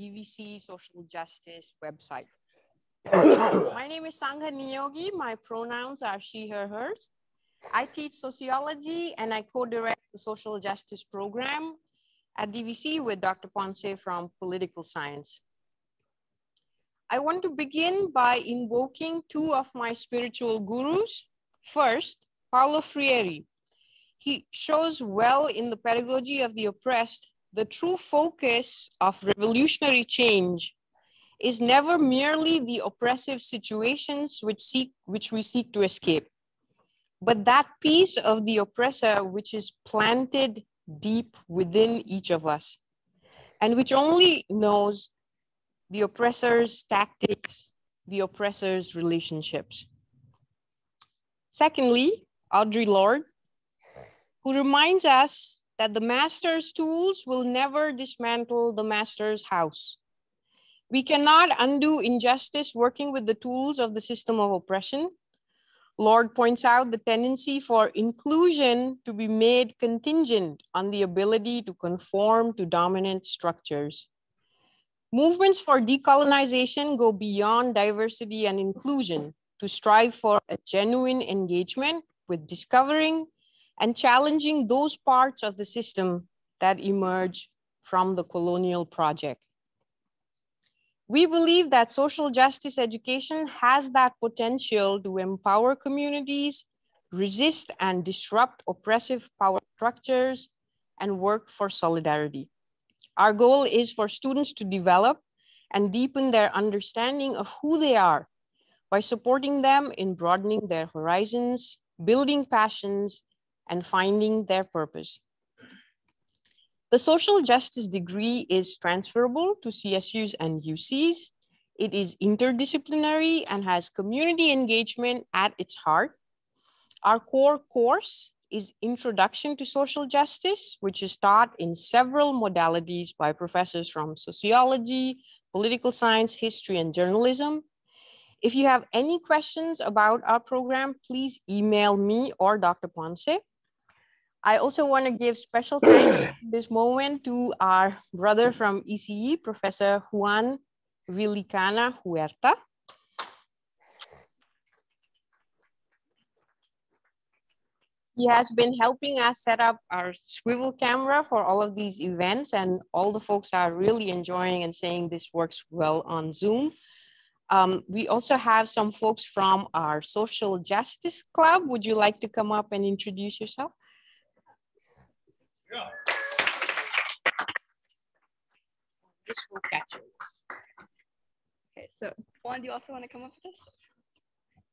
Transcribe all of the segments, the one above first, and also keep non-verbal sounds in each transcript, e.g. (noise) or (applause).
DVC Social Justice website. (coughs) My name is Sangha Niyogi. My pronouns are she, her, hers. I teach sociology and I co-direct the social justice program at DVC with Dr. Ponce from political science. I want to begin by invoking two of my spiritual gurus. First, Paulo Freire. He shows well in the pedagogy of the oppressed the true focus of revolutionary change is never merely the oppressive situations which, seek, which we seek to escape, but that piece of the oppressor which is planted deep within each of us and which only knows the oppressor's tactics, the oppressor's relationships. Secondly, Audre Lorde, who reminds us that the master's tools will never dismantle the master's house. We cannot undo injustice working with the tools of the system of oppression. Lorde points out the tendency for inclusion to be made contingent on the ability to conform to dominant structures. Movements for decolonization go beyond diversity and inclusion to strive for a genuine engagement with discovering and challenging those parts of the system that emerge from the colonial project. We believe that social justice education has that potential to empower communities, resist and disrupt oppressive power structures, and work for solidarity. Our goal is for students to develop and deepen their understanding of who they are by supporting them in broadening their horizons, building passions, and finding their purpose. The social justice degree is transferable to CSUs and UCs. It is interdisciplinary and has community engagement at its heart. Our core course is Introduction to Social Justice, which is taught in several modalities by professors from sociology, political science, history, and journalism. If you have any questions about our program, please email me or Dr. Ponce. I also want to give special thanks (coughs) this moment to our brother from ECE, Professor Juan Villicaña Huerta. He has been helping us set up our swivel camera for all of these events and all the folks are really enjoying and saying this works well on Zoom. Um, we also have some folks from our Social Justice Club. Would you like to come up and introduce yourself? Yeah. This will catch you. Okay, so Juan, do you also want to come up with this?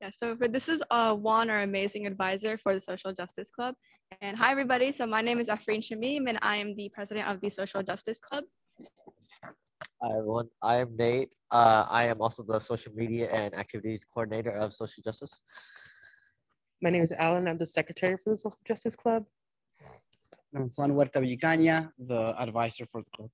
Yeah, so for this is uh, Juan, our amazing advisor for the Social Justice Club. And hi, everybody. So my name is Afreen Shamim, and I am the president of the Social Justice Club. Hi, everyone. I am Nate. Uh, I am also the social media and activities coordinator of Social Justice. My name is Alan. I'm the secretary for the Social Justice Club. Juan Huerta Villicaña, the advisor for the club.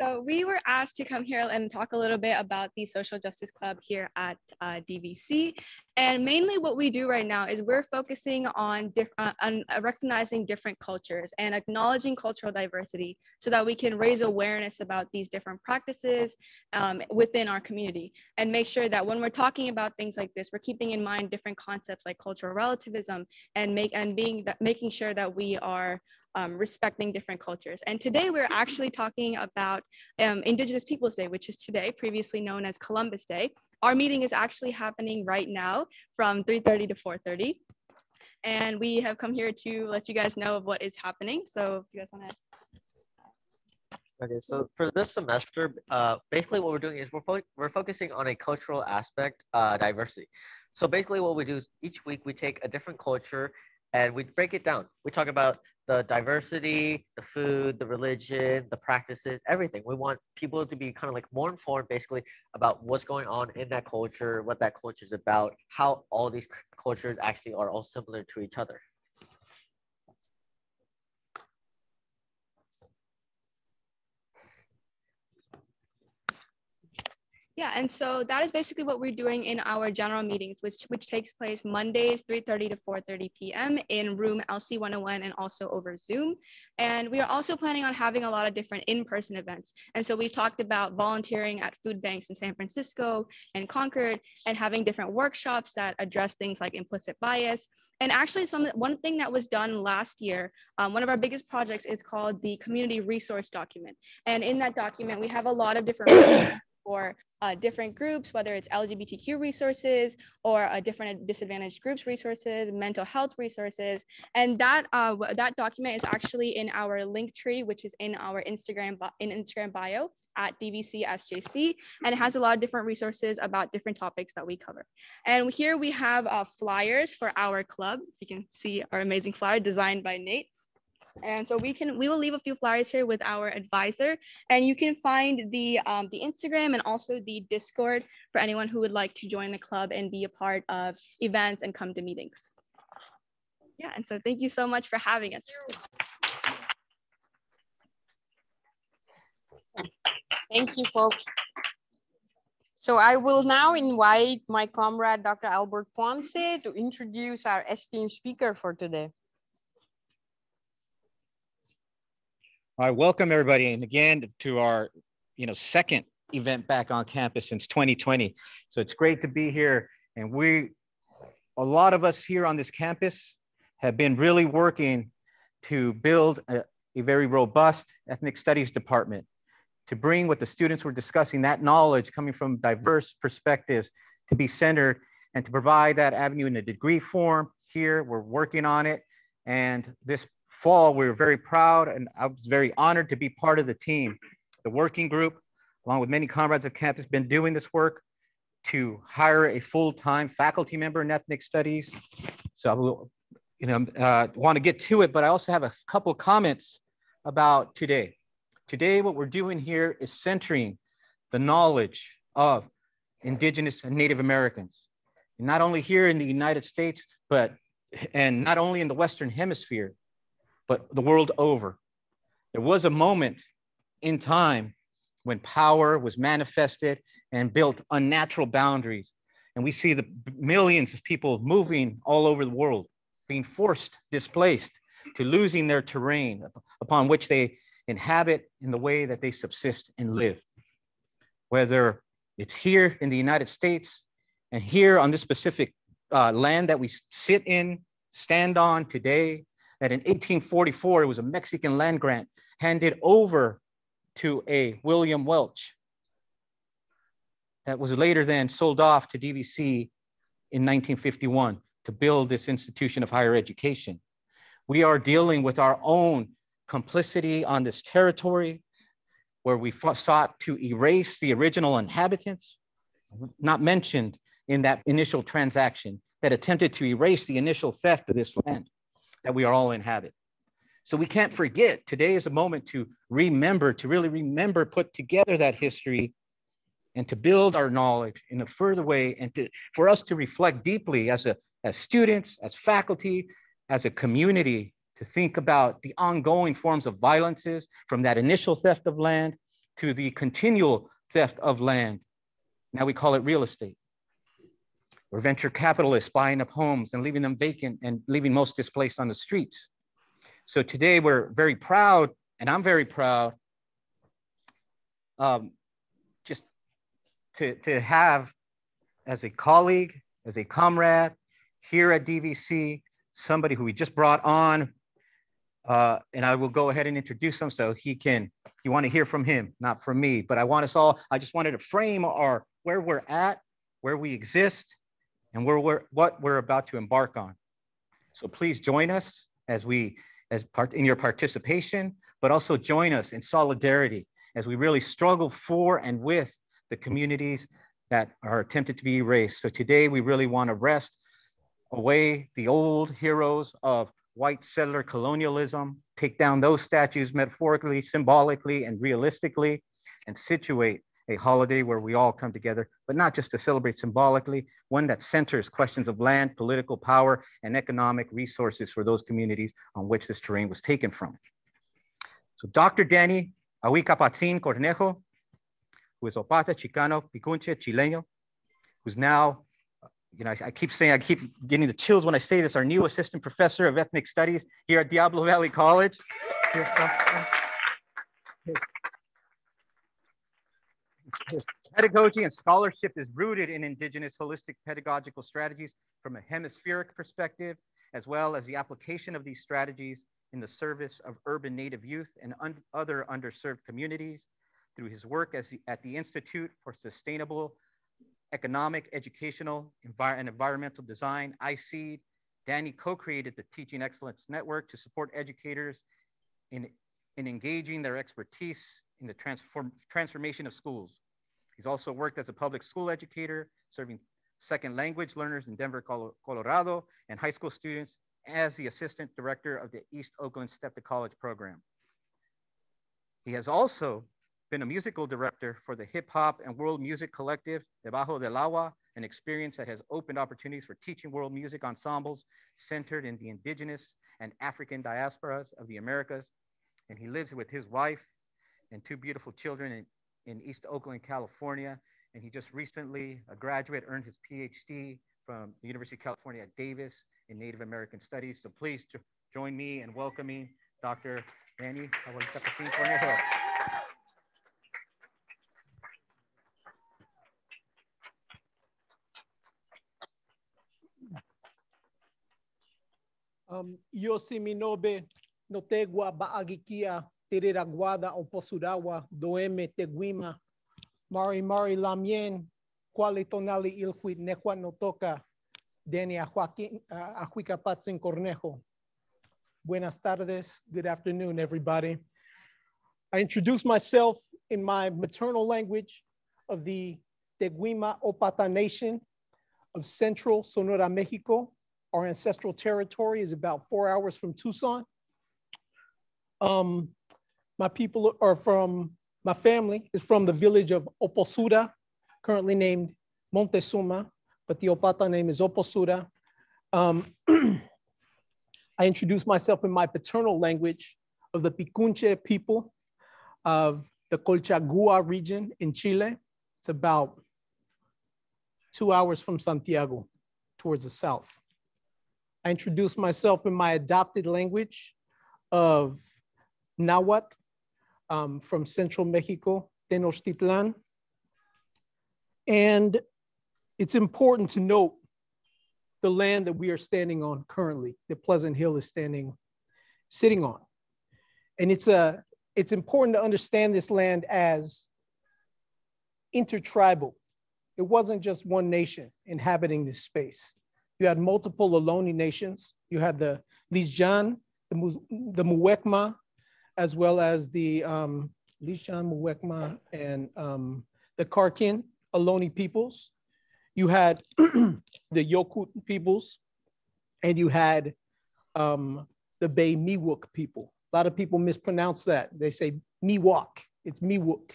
So we were asked to come here and talk a little bit about the Social Justice Club here at uh, DVC. And mainly what we do right now is we're focusing on, uh, on recognizing different cultures and acknowledging cultural diversity so that we can raise awareness about these different practices um, within our community and make sure that when we're talking about things like this, we're keeping in mind different concepts like cultural relativism and make and being that making sure that we are um, respecting different cultures. And today we're actually talking about um, Indigenous Peoples Day, which is today, previously known as Columbus Day. Our meeting is actually happening right now from 3.30 to 4.30. And we have come here to let you guys know of what is happening. So if you guys wanna Okay, so for this semester, uh, basically what we're doing is we're, fo we're focusing on a cultural aspect, uh, diversity. So basically what we do is each week we take a different culture and we break it down. We talk about the diversity, the food, the religion, the practices, everything. We want people to be kind of like more informed basically about what's going on in that culture, what that culture is about, how all these cultures actually are all similar to each other. Yeah, and so that is basically what we're doing in our general meetings, which which takes place Mondays, 3:30 to 4:30 p.m. in room LC 101 and also over Zoom. And we are also planning on having a lot of different in-person events. And so we've talked about volunteering at food banks in San Francisco and Concord and having different workshops that address things like implicit bias. And actually, some one thing that was done last year, um, one of our biggest projects is called the community resource document. And in that document, we have a lot of different (coughs) for uh, different groups, whether it's LGBTQ resources or uh, different disadvantaged groups resources, mental health resources. And that, uh, that document is actually in our link tree, which is in our Instagram, in Instagram bio at DVC SJC. And it has a lot of different resources about different topics that we cover. And here we have uh, flyers for our club. You can see our amazing flyer designed by Nate. And so we can we will leave a few flyers here with our advisor, and you can find the um, the Instagram and also the Discord for anyone who would like to join the club and be a part of events and come to meetings. Yeah, and so thank you so much for having us. Thank you, folks. So I will now invite my comrade, Dr. Albert Ponce, to introduce our esteemed speaker for today. Right, welcome everybody, and again to our, you know, second event back on campus since 2020. So it's great to be here, and we, a lot of us here on this campus, have been really working to build a, a very robust ethnic studies department to bring what the students were discussing, that knowledge coming from diverse perspectives, to be centered and to provide that avenue in a degree form. Here, we're working on it, and this fall, we were very proud and I was very honored to be part of the team. The working group, along with many comrades of campus, been doing this work to hire a full-time faculty member in ethnic studies. So I will, you know, uh, want to get to it, but I also have a couple comments about today. Today, what we're doing here is centering the knowledge of Indigenous and Native Americans, not only here in the United States, but and not only in the Western Hemisphere, but the world over. There was a moment in time when power was manifested and built unnatural boundaries. And we see the millions of people moving all over the world, being forced, displaced, to losing their terrain upon which they inhabit in the way that they subsist and live. Whether it's here in the United States and here on this specific uh, land that we sit in, stand on today, that in 1844, it was a Mexican land grant handed over to a William Welch that was later then sold off to DVC in 1951 to build this institution of higher education. We are dealing with our own complicity on this territory where we sought to erase the original inhabitants, not mentioned in that initial transaction that attempted to erase the initial theft of this land that we are all inhabit. So we can't forget. Today is a moment to remember, to really remember, put together that history and to build our knowledge in a further way and to, for us to reflect deeply as, a, as students, as faculty, as a community, to think about the ongoing forms of violences from that initial theft of land to the continual theft of land. Now we call it real estate or venture capitalists buying up homes and leaving them vacant and leaving most displaced on the streets. So today we're very proud, and I'm very proud, um, just to, to have as a colleague, as a comrade here at DVC, somebody who we just brought on, uh, and I will go ahead and introduce him so he can, you want to hear from him, not from me, but I want us all, I just wanted to frame our, where we're at, where we exist, and we're, we're, what we're about to embark on. So please join us as we, as part in your participation, but also join us in solidarity as we really struggle for and with the communities that are attempted to be erased. So today we really want to wrest away the old heroes of white settler colonialism, take down those statues metaphorically, symbolically, and realistically, and situate a holiday where we all come together, but not just to celebrate symbolically, one that centers questions of land, political power, and economic resources for those communities on which this terrain was taken from. So Dr. Danny Awi Kapatzin Cornejo, who is Opata, Chicano, Picunche, Chileño, who's now, you know, I, keep saying, I keep getting the chills when I say this, our new assistant professor of ethnic studies here at Diablo Valley College. His, pedagogy and scholarship is rooted in indigenous holistic pedagogical strategies from a hemispheric perspective, as well as the application of these strategies in the service of urban native youth and un other underserved communities through his work as the, at the Institute for Sustainable Economic, Educational, Envi and Environmental Design, ISEED. Dani co-created the Teaching Excellence Network to support educators in, in engaging their expertise in the transform, transformation of schools. He's also worked as a public school educator, serving second language learners in Denver, Colorado, and high school students as the assistant director of the East Oakland Step to College program. He has also been a musical director for the hip hop and world music collective Debajo del Agua, an experience that has opened opportunities for teaching world music ensembles centered in the indigenous and African diasporas of the Americas. And he lives with his wife and two beautiful children in, in East Oakland, California. And he just recently, a graduate, earned his PhD from the University of California at Davis in Native American Studies. So please jo join me in welcoming Dr. Dani Cornejo. Um, Yosiminobe, Notegua, Baagikia, Tiriraguada, Oposurawa, Doeme, Teguima, Mari Mari Lamien, Qualitonali Ilhuit, Nequa Notoka, Deni Ahuicapahtzin Cornejo. Buenas tardes, good afternoon, everybody. I introduce myself in my maternal language of the Teguima Opata Nation of Central Sonora, Mexico. Our ancestral territory is about four hours from Tucson. Um, my people are from, my family is from the village of Oposura, currently named Montezuma, but the Opata name is Oposura. Um, (clears throat) I introduce myself in my paternal language of the Picunche people of the Colchagua region in Chile. It's about two hours from Santiago towards the south. I introduce myself in my adopted language of Nahuatl um, from central Mexico, Tenochtitlan. And it's important to note the land that we are standing on currently, that Pleasant Hill is standing, sitting on. And it's, a, it's important to understand this land as intertribal. It wasn't just one nation inhabiting this space. You had multiple Ohlone nations. You had the Lisjan, the, the Muwekma, as well as the um, Lisjan, Muwekma, and um, the Karkin Ohlone peoples you had (clears throat) the Yokut peoples, and you had um, the Bay Miwok people. A lot of people mispronounce that. They say Miwok. It's Miwok.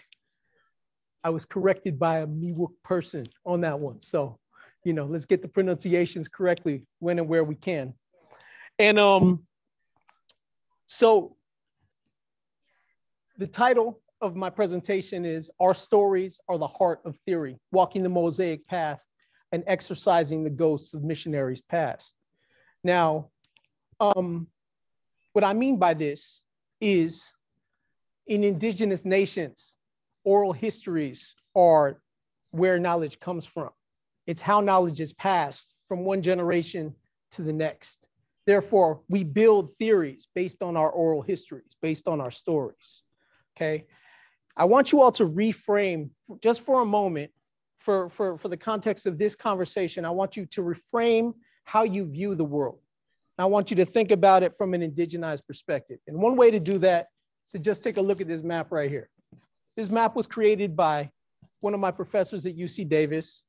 I was corrected by a Miwok person on that one. So, you know, let's get the pronunciations correctly when and where we can. And um, so the title of my presentation is Our Stories Are the Heart of Theory, Walking the Mosaic Path and exorcising the ghosts of missionaries past. Now, um, what I mean by this is in indigenous nations, oral histories are where knowledge comes from. It's how knowledge is passed from one generation to the next. Therefore, we build theories based on our oral histories, based on our stories. Okay. I want you all to reframe just for a moment for, for, for the context of this conversation, I want you to reframe how you view the world. I want you to think about it from an indigenized perspective. And one way to do that is to just take a look at this map right here. This map was created by one of my professors at UC Davis.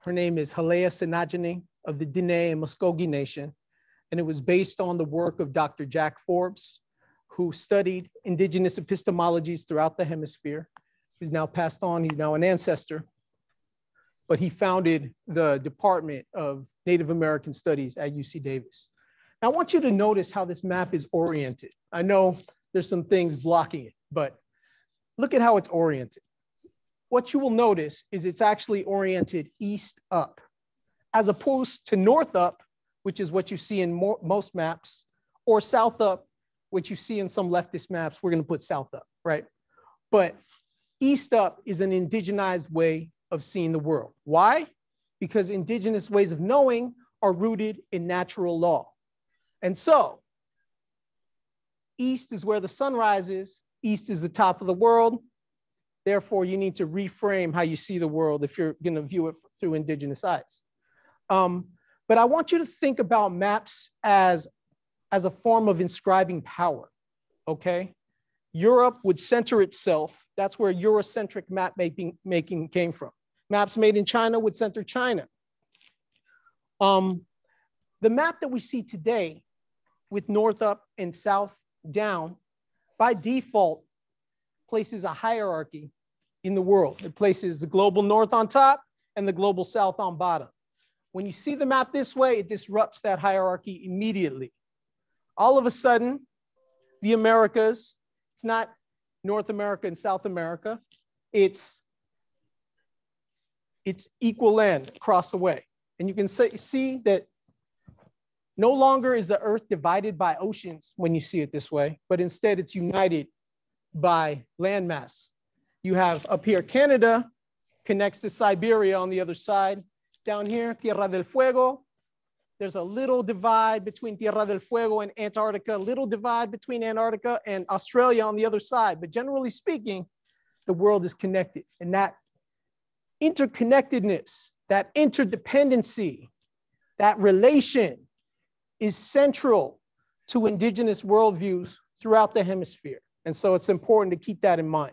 Her name is Hulleah Tsinhnahjinnie of the Dene and Muskogee Nation. And it was based on the work of Dr. Jack Forbes, who studied indigenous epistemologies throughout the hemisphere. He's now passed on, he's now an ancestor but he founded the Department of Native American Studies at UC Davis. Now, I want you to notice how this map is oriented. I know there's some things blocking it, but look at how it's oriented. what you will notice is it's actually oriented east up, as opposed to north up, which is what you see in mo most maps, or south up, which you see in some leftist maps. We're going to put south up, right? But east up is an indigenized way of seeing the world. Why? Because indigenous ways of knowing are rooted in natural law. And so, east is where the sun rises, east is the top of the world, Therefore, you need to reframe how you see the world if you're going to view it through indigenous eyes. Um, but I want you to think about maps as, as a form of inscribing power, okay? Europe would center itself. That's where Eurocentric map making, making came from. Maps made in China would center China. Um, the map that we see today with north up and south down, by default, places a hierarchy in the world. It places the global north on top and the global south on bottom. When you see the map this way, it disrupts that hierarchy immediately. All of a sudden, the Americas, it's not North America and South America, it's, it's equal land across the way. And you can see that no longer is the earth divided by oceans when you see it this way, but instead it's united by landmass. You have up here Canada connects to Siberia on the other side. Down here, Tierra del Fuego. There's a little divide between Tierra del Fuego and Antarctica, a little divide between Antarctica and Australia on the other side. But generally speaking, the world is connected. And that interconnectedness, that interdependency, that relation is central to indigenous worldviews throughout the hemisphere. And so it's important to keep that in mind.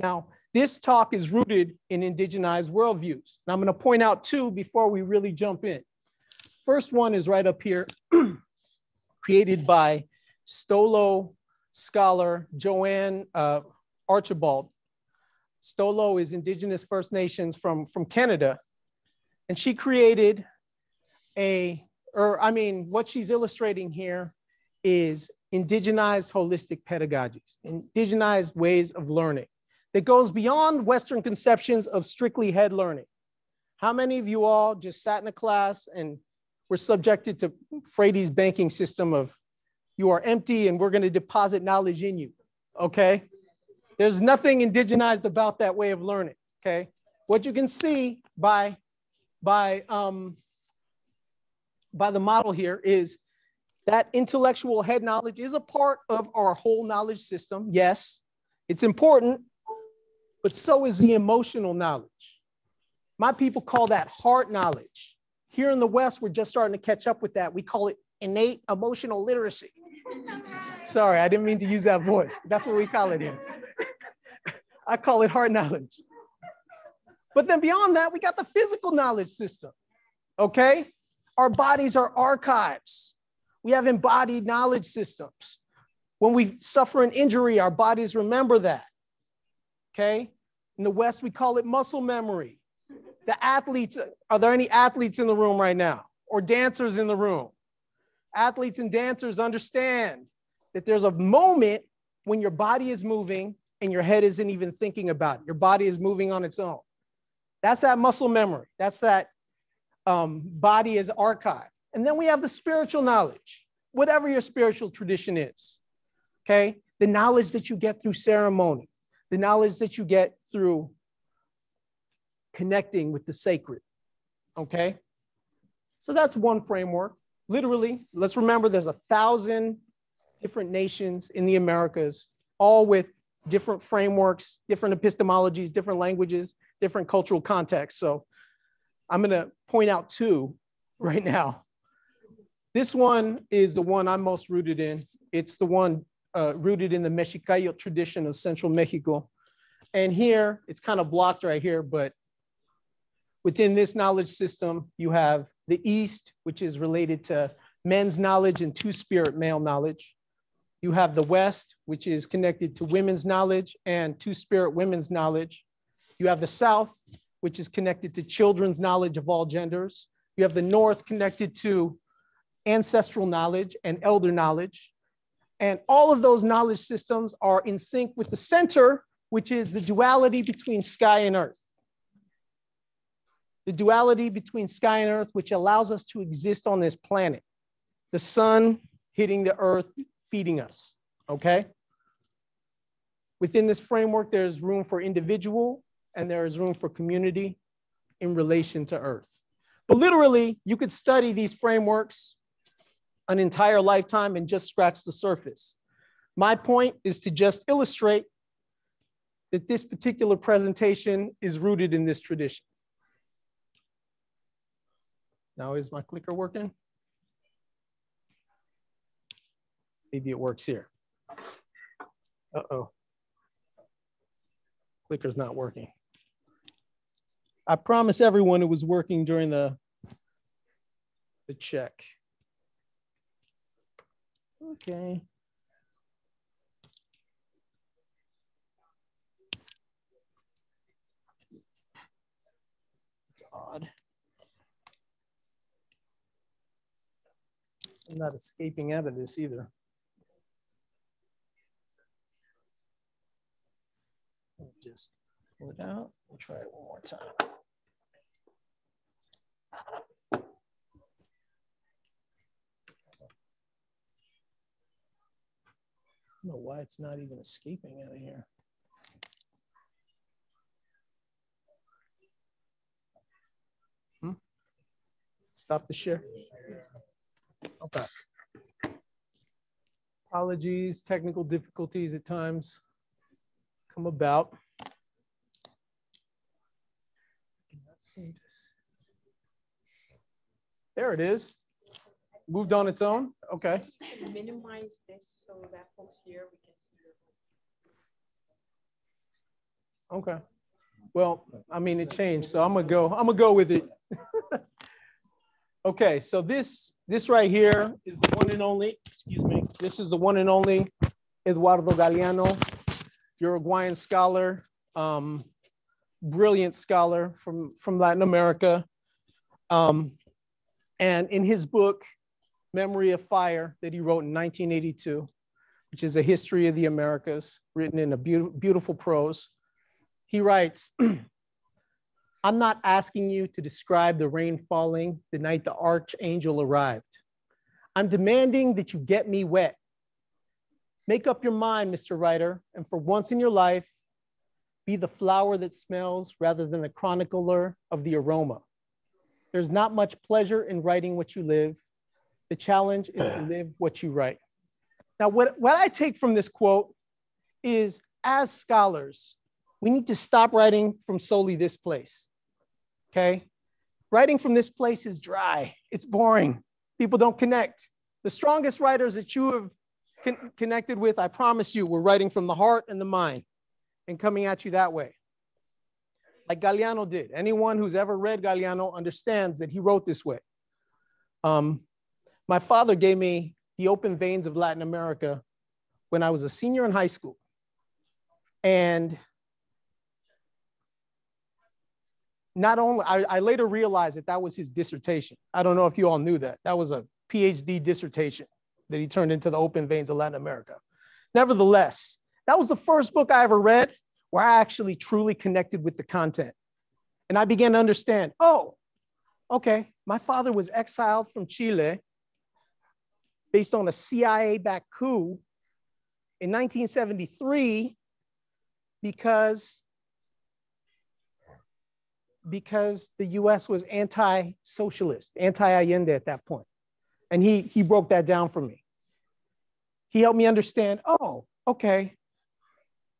Now, this talk is rooted in indigenized worldviews. And I'm going to point out two before we really jump in. First one is right up here, (clears throat) created by Stolo scholar Jo-ann uh, Archibald. Stolo is Indigenous First Nations from, from Canada. And she created a, or I mean, what she's illustrating here is indigenized holistic pedagogies, indigenized ways of learning that goes beyond Western conceptions of strictly head learning. How many of you all just sat in a class and were subjected to Freire's banking system of you are empty and we're going to deposit knowledge in you, okay? There's nothing indigenized about that way of learning, okay? What you can see by, by, um, by the model here is that intellectual head knowledge is a part of our whole knowledge system. Yes, it's important, but so is the emotional knowledge. My people call that heart knowledge. Here in the West, we're just starting to catch up with that. We call it innate emotional literacy. Sorry, I didn't mean to use that voice. That's what we call it here. I call it heart knowledge. But then beyond that, we got the physical knowledge system. Okay? Our bodies are archives. We have embodied knowledge systems. When we suffer an injury, our bodies remember that. Okay? In the West, we call it muscle memory. The athletes, are there any athletes in the room right now or dancers in the room? Athletes and dancers understand that there's a moment when your body is moving and your head isn't even thinking about it. Your body is moving on its own. That's that muscle memory. That's that um, body is archived. And then we have the spiritual knowledge, whatever your spiritual tradition is. Okay? The knowledge that you get through ceremony, the knowledge that you get through connecting with the sacred. Okay? So that's one framework. Literally, let's remember there's a thousand different nations in the Americas, all with different frameworks, different epistemologies, different languages, different cultural contexts. So I'm going to point out two right now. This one is the one I'm most rooted in. It's the one uh, rooted in the Mexicayo tradition of central Mexico. And here, it's kind of blocked right here, but within this knowledge system, you have the East, which is related to men's knowledge and two-spirit male knowledge. You have the West, which is connected to women's knowledge and two-spirit women's knowledge. You have the South, which is connected to children's knowledge of all genders. You have the North connected to ancestral knowledge and elder knowledge. And all of those knowledge systems are in sync with the center, which is the duality between sky and earth. The duality between sky and earth, which allows us to exist on this planet. The sun hitting the earth, feeding us, okay? Within this framework, there's room for individual and there is room for community in relation to earth. But literally, you could study these frameworks an entire lifetime and just scratch the surface. My point is to just illustrate that this particular presentation is rooted in this tradition. Now, is my clicker working? Maybe it works here. Uh-oh. Clicker's not working. I promise everyone it was working during the, the check. Okay. It's odd. I'm not escaping out of this either. Just pull it out and try it one more time. I don't know why it's not even escaping out of here. Hmm? Stop the share. Okay. Apologies, technical difficulties at times come about. I cannot see this. There it is. Moved on its own? Okay. Minimize this so that folks here we can see your Okay. Well, I mean, it changed, so I'm gonna go, I'm gonna go with it. (laughs) okay, so this, this right here is the one and only, excuse me, this is the one and only Eduardo Galeano, Uruguayan scholar, um, brilliant scholar from, from Latin America. Um, and in his book, Memory of Fire that he wrote in 1982, which is a history of the Americas written in a be beautiful prose. He writes, (clears throat) I'm not asking you to describe the rain falling the night the archangel arrived. I'm demanding that you get me wet. Make up your mind, Mr. Writer, and for once in your life, be the flower that smells rather than the chronicler of the aroma. There's not much pleasure in writing what you live, the challenge is to live what you write. Now, what, what I take from this quote is as scholars, we need to stop writing from solely this place. Okay? Writing from this place is dry, it's boring. People don't connect. The strongest writers that you have con connected with, I promise you, were writing from the heart and the mind and coming at you that way. Like Galeano did. Anyone who's ever read Galeano understands that he wrote this way. Um, my father gave me the open veins of Latin America when I was a senior in high school. And not only, I, I, later realized that that was his dissertation. I don't know if you all knew that. That was a PhD dissertation that he turned into the open veins of Latin America. Nevertheless, that was the first book I ever read where I actually truly connected with the content. And I began to understand, oh, okay, my father was exiled from Chile based on a CIA backed coup in 1973 because, because the US was anti socialist, anti Allende at that point. And he, he broke that down for me. He helped me understand oh, okay,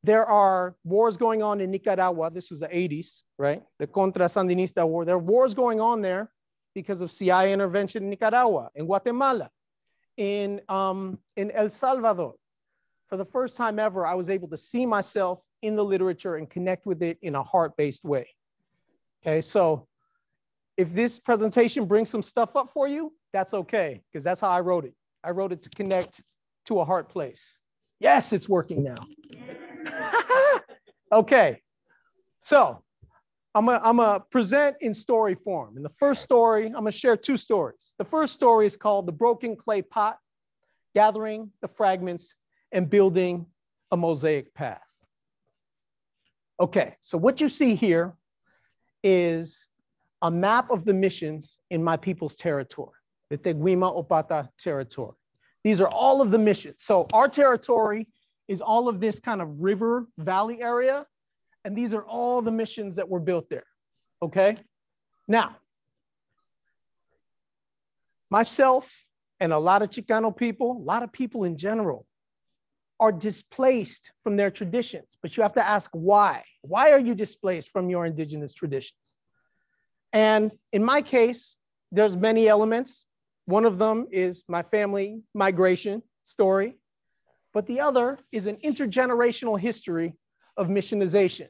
there are wars going on in Nicaragua. This was the 80s, right? The Contra Sandinista War. There are wars going on there because of CIA intervention in Nicaragua, in Guatemala, in, um, in El Salvador. For the first time ever, I was able to see myself in the literature and connect with it in a heart-based way. Okay, so if this presentation brings some stuff up for you, that's okay, because that's how I wrote it. I wrote it to connect to a heart place. Yes, it's working now. (laughs) okay, so I'm gonna, I'm gonna present in story form. In the first story, I'm gonna share two stories. The first story is called The Broken Clay Pot, Gathering the Fragments and Building a Mosaic Path. Okay, so what you see here is a map of the missions in my people's territory, the Teguima Opata territory. These are all of the missions. So our territory is all of this kind of river valley area, and these are all the missions that were built there. Okay, now myself and a lot of Chicano people, a lot of people in general, are displaced from their traditions. But you have to ask why. Why are you displaced from your indigenous traditions? And in my case, there's many elements. One of them is my family migration story, but the other is an intergenerational history of missionization.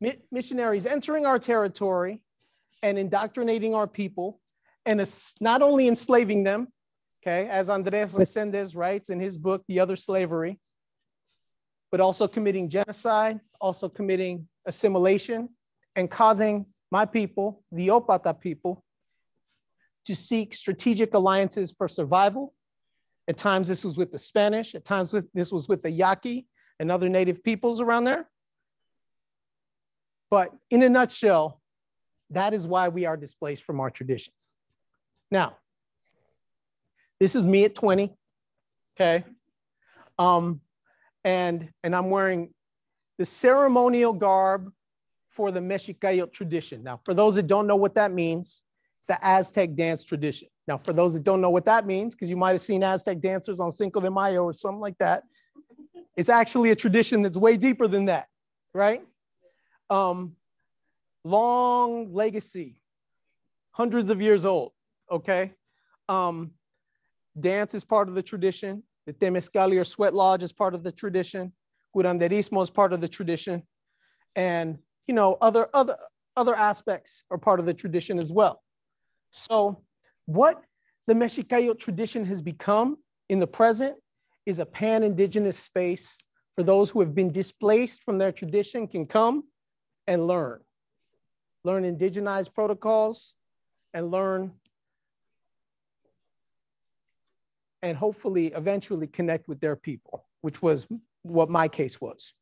Mi missionaries entering our territory and indoctrinating our people and not only enslaving them, okay, as Andres Resendez writes in his book, The Other Slavery, but also committing genocide, also committing assimilation, and causing my people, the Opata people, to seek strategic alliances for survival. At times, this was with the Spanish, at times, this was with the Yaqui and other native peoples around there. But in a nutshell, that is why we are displaced from our traditions. Now, this is me at 20, okay? Um, and, and I'm wearing the ceremonial garb for the Mexicayot tradition. Now, for those that don't know what that means, it's the Aztec dance tradition. Now, for those that don't know what that means, because you might have seen Aztec dancers on Cinco de Mayo or something like that, it's actually a tradition that's way deeper than that, right? Um, long legacy, hundreds of years old okay? Um, dance is part of the tradition. The Temescali or sweat lodge is part of the tradition. Curanderismo is part of the tradition. And, you know, other, other, other aspects are part of the tradition as well. So what the Mexicayot tradition has become in the present is a pan-indigenous space for those who have been displaced from their tradition can come and learn. Learn indigenized protocols and learn and hopefully eventually connect with their people, which was what my case was.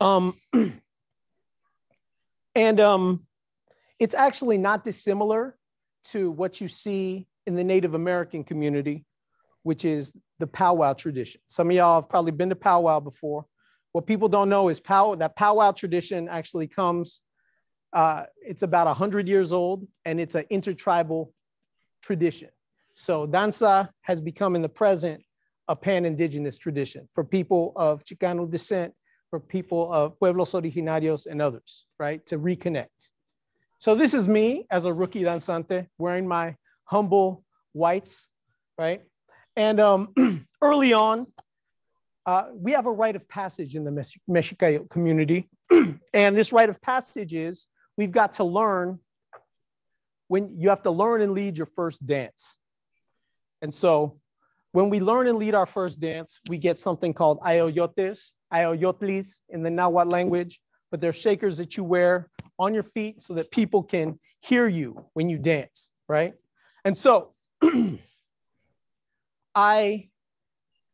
Um, (clears throat) and um, it's actually not dissimilar to what you see in the Native American community, which is the powwow tradition. Some of y'all have probably been to powwow before. What people don't know is pow that powwow tradition actually comes, uh, it's about 100 years old, and it's an intertribal tradition. So danza has become in the present a pan-indigenous tradition for people of Chicano descent, for people of pueblos originarios and others, right, to reconnect. So this is me as a rookie danzante wearing my humble whites, right? And um, (clears throat) early on, uh, we have a rite of passage in the Mexica community. (clears throat) and this rite of passage is we've got to learn when you have to learn and lead your first dance. And so when we learn and lead our first dance, we get something called ayoyotes, ayoyotlis in the Nahuatl language, but they're shakers that you wear on your feet so that people can hear you when you dance, right? And so (clears throat) I,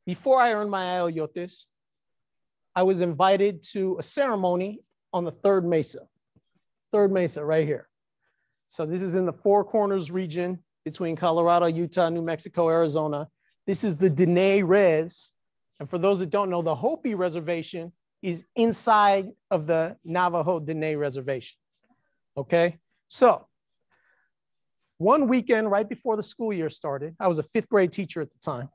before I earned my ayoyotes, I was invited to a ceremony on the third mesa, third mesa right here. So this is in the Four Corners region between Colorado, Utah, New Mexico, Arizona. This is the Dene Res. And for those that don't know, the Hopi Reservation is inside of the Navajo Dene Reservation. Okay, so one weekend right before the school year started, I was a fifth grade teacher at the time.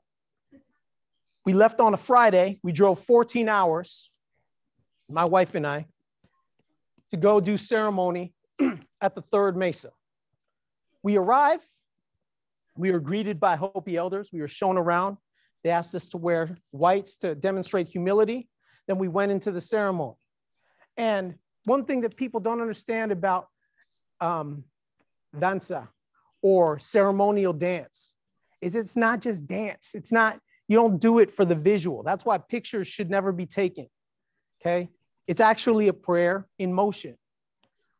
We left on a Friday. We drove 14 hours, my wife and I, to go do ceremony (clears throat) at the third Mesa. We arrived we were greeted by Hopi elders. We were shown around. They asked us to wear whites to demonstrate humility. Then we went into the ceremony. And one thing that people don't understand about um, danza or ceremonial dance is it's not just dance. It's not, you don't do it for the visual. That's why pictures should never be taken. Okay. It's actually a prayer in motion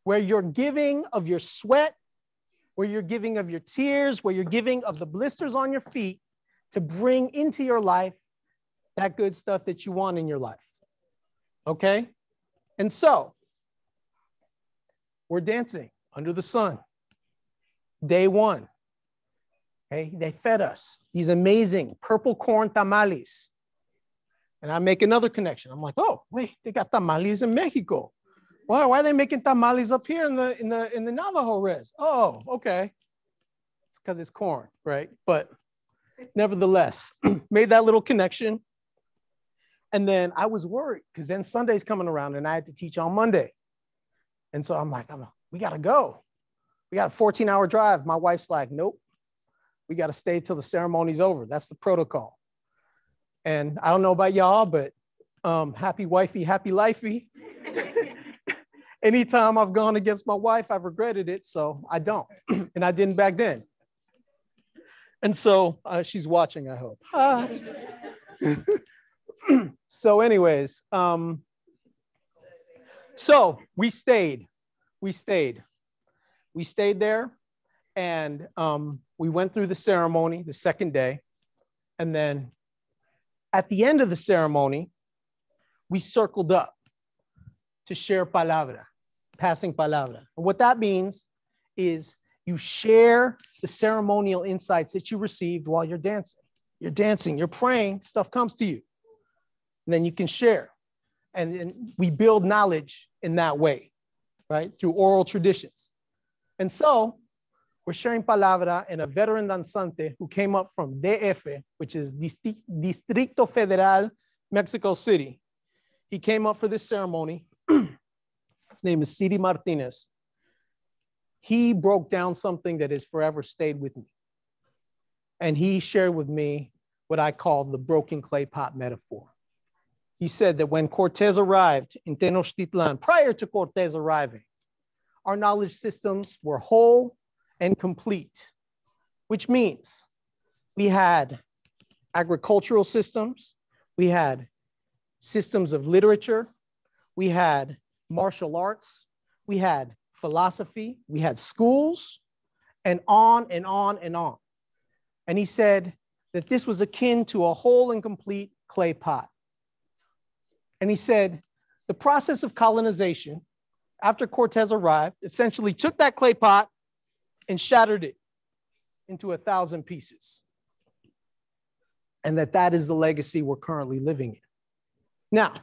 where you're giving of your sweat where you're giving of your tears, where you're giving of the blisters on your feet to bring into your life that good stuff that you want in your life. Okay? And so we're dancing under the sun. Day one. Okay, they fed us these amazing purple corn tamales. And I make another connection. I'm like, oh, wait, they got tamales in Mexico. Why, why are they making tamales up here in the in the in the Navajo res? Oh, okay. It's because it's corn, right? But nevertheless, (clears throat) made that little connection. And then I was worried because then Sunday's coming around and I had to teach on Monday. And so I'm like, I'm, we got to go. We got a 14 hour drive. My wife's like, nope, we got to stay till the ceremony's over. That's the protocol. And I don't know about y'all, but um, happy wifey, happy lifey. (laughs) Anytime I've gone against my wife, I've regretted it. So I don't. (clears throat) and I didn't back then. And so uh, she's watching, I hope. so, anyways, um, so we stayed. We stayed. We stayed there and um, we went through the ceremony the second day. And then at the end of the ceremony, we circled up to share palabra, passing palabra. What that means is you share the ceremonial insights that you received while you're dancing. You're dancing, you're praying, stuff comes to you. And then you can share. And, and we build knowledge in that way, right? Through oral traditions. And so we're sharing palabra and a veteran danzante who came up from DF, which is Distrito Federal, Mexico City. He came up for this ceremony. His name is Sidi Martinez. He broke down something that has forever stayed with me. And he shared with me what I call the broken clay pot metaphor. He said that when Cortez arrived in Tenochtitlan, prior to Cortez arriving, our knowledge systems were whole and complete, which means we had agricultural systems, we had systems of literature, we had martial arts, we had philosophy, we had schools, and on and on and on. And he said that this was akin to a whole and complete clay pot. And he said the process of colonization after Cortez arrived essentially took that clay pot and shattered it into a thousand pieces. And that that is the legacy we're currently living in. Now,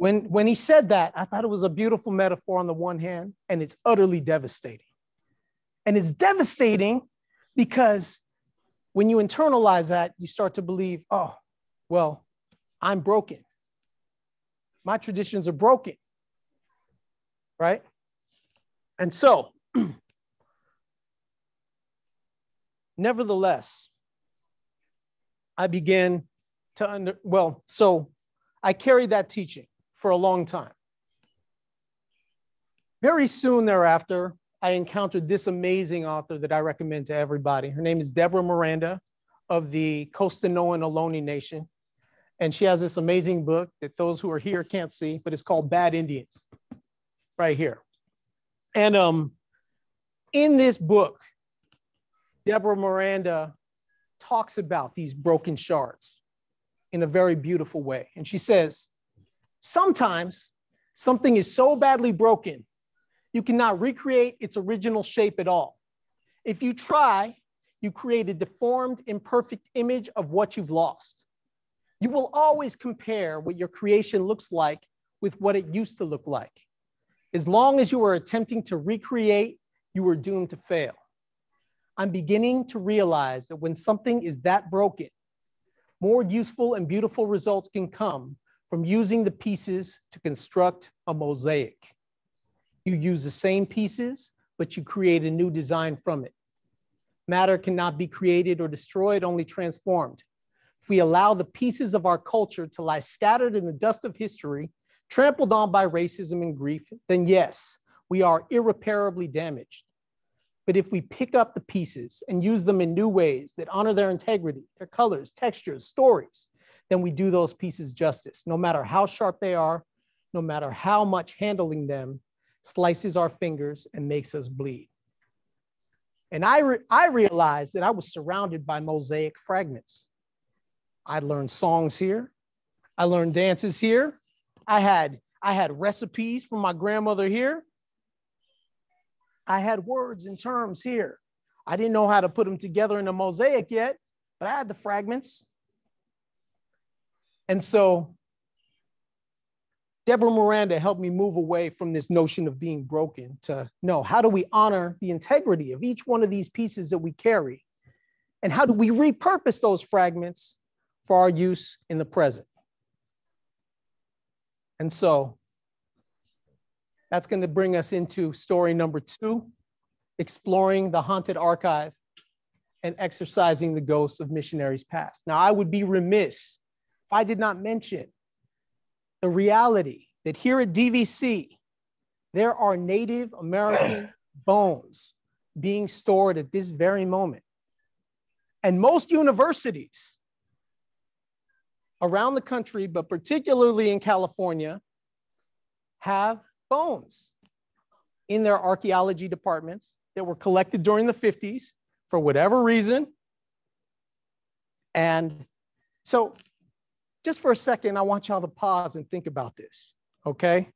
when, when he said that, I thought it was a beautiful metaphor on the one hand, and it's utterly devastating. And it's devastating because when you internalize that, you start to believe, oh, well, I'm broken. My traditions are broken. Right? And so (clears throat) Nevertheless, I began to under, well, so I carried that teaching for a long time. Very soon thereafter, I encountered this amazing author that I recommend to everybody. Her name is Deborah Miranda of the Costanoan Ohlone Nation. And she has this amazing book that those who are here can't see, but it's called Bad Indians, right here. And um, in this book, Deborah Miranda talks about these broken shards in a very beautiful way. And she says, sometimes something is so badly broken, you cannot recreate its original shape at all. If you try, you create a deformed, imperfect image of what you've lost. You will always compare what your creation looks like with what it used to look like. As long as you are attempting to recreate, you are doomed to fail. I'm beginning to realize that when something is that broken, more useful and beautiful results can come from using the pieces to construct a mosaic. You use the same pieces, but you create a new design from it. Matter cannot be created or destroyed, only transformed. If we allow the pieces of our culture to lie scattered in the dust of history, trampled on by racism and grief, then yes, we are irreparably damaged. But if we pick up the pieces and use them in new ways that honor their integrity, their colors, textures, stories, then we do those pieces justice, no matter how sharp they are, no matter how much handling them slices our fingers and makes us bleed. And I, re I realized that I was surrounded by mosaic fragments. I learned songs here. I learned dances here. I had I had recipes from my grandmother here. I had words and terms here. I didn't know how to put them together in a mosaic yet, but I had the fragments. And so Deborah Miranda helped me move away from this notion of being broken to no, how do we honor the integrity of each one of these pieces that we carry? And how do we repurpose those fragments for our use in the present? And so that's going to bring us into story number two exploring the haunted archive and exorcising the ghosts of missionaries past. Now, I would be remiss I did not mention the reality that here at DVC, there are Native American (clears throat) bones being stored at this very moment. And most universities around the country, but particularly in California, have bones in their archaeology departments that were collected during the 50s for whatever reason. And so, just for a second, I want y'all to pause and think about this, okay?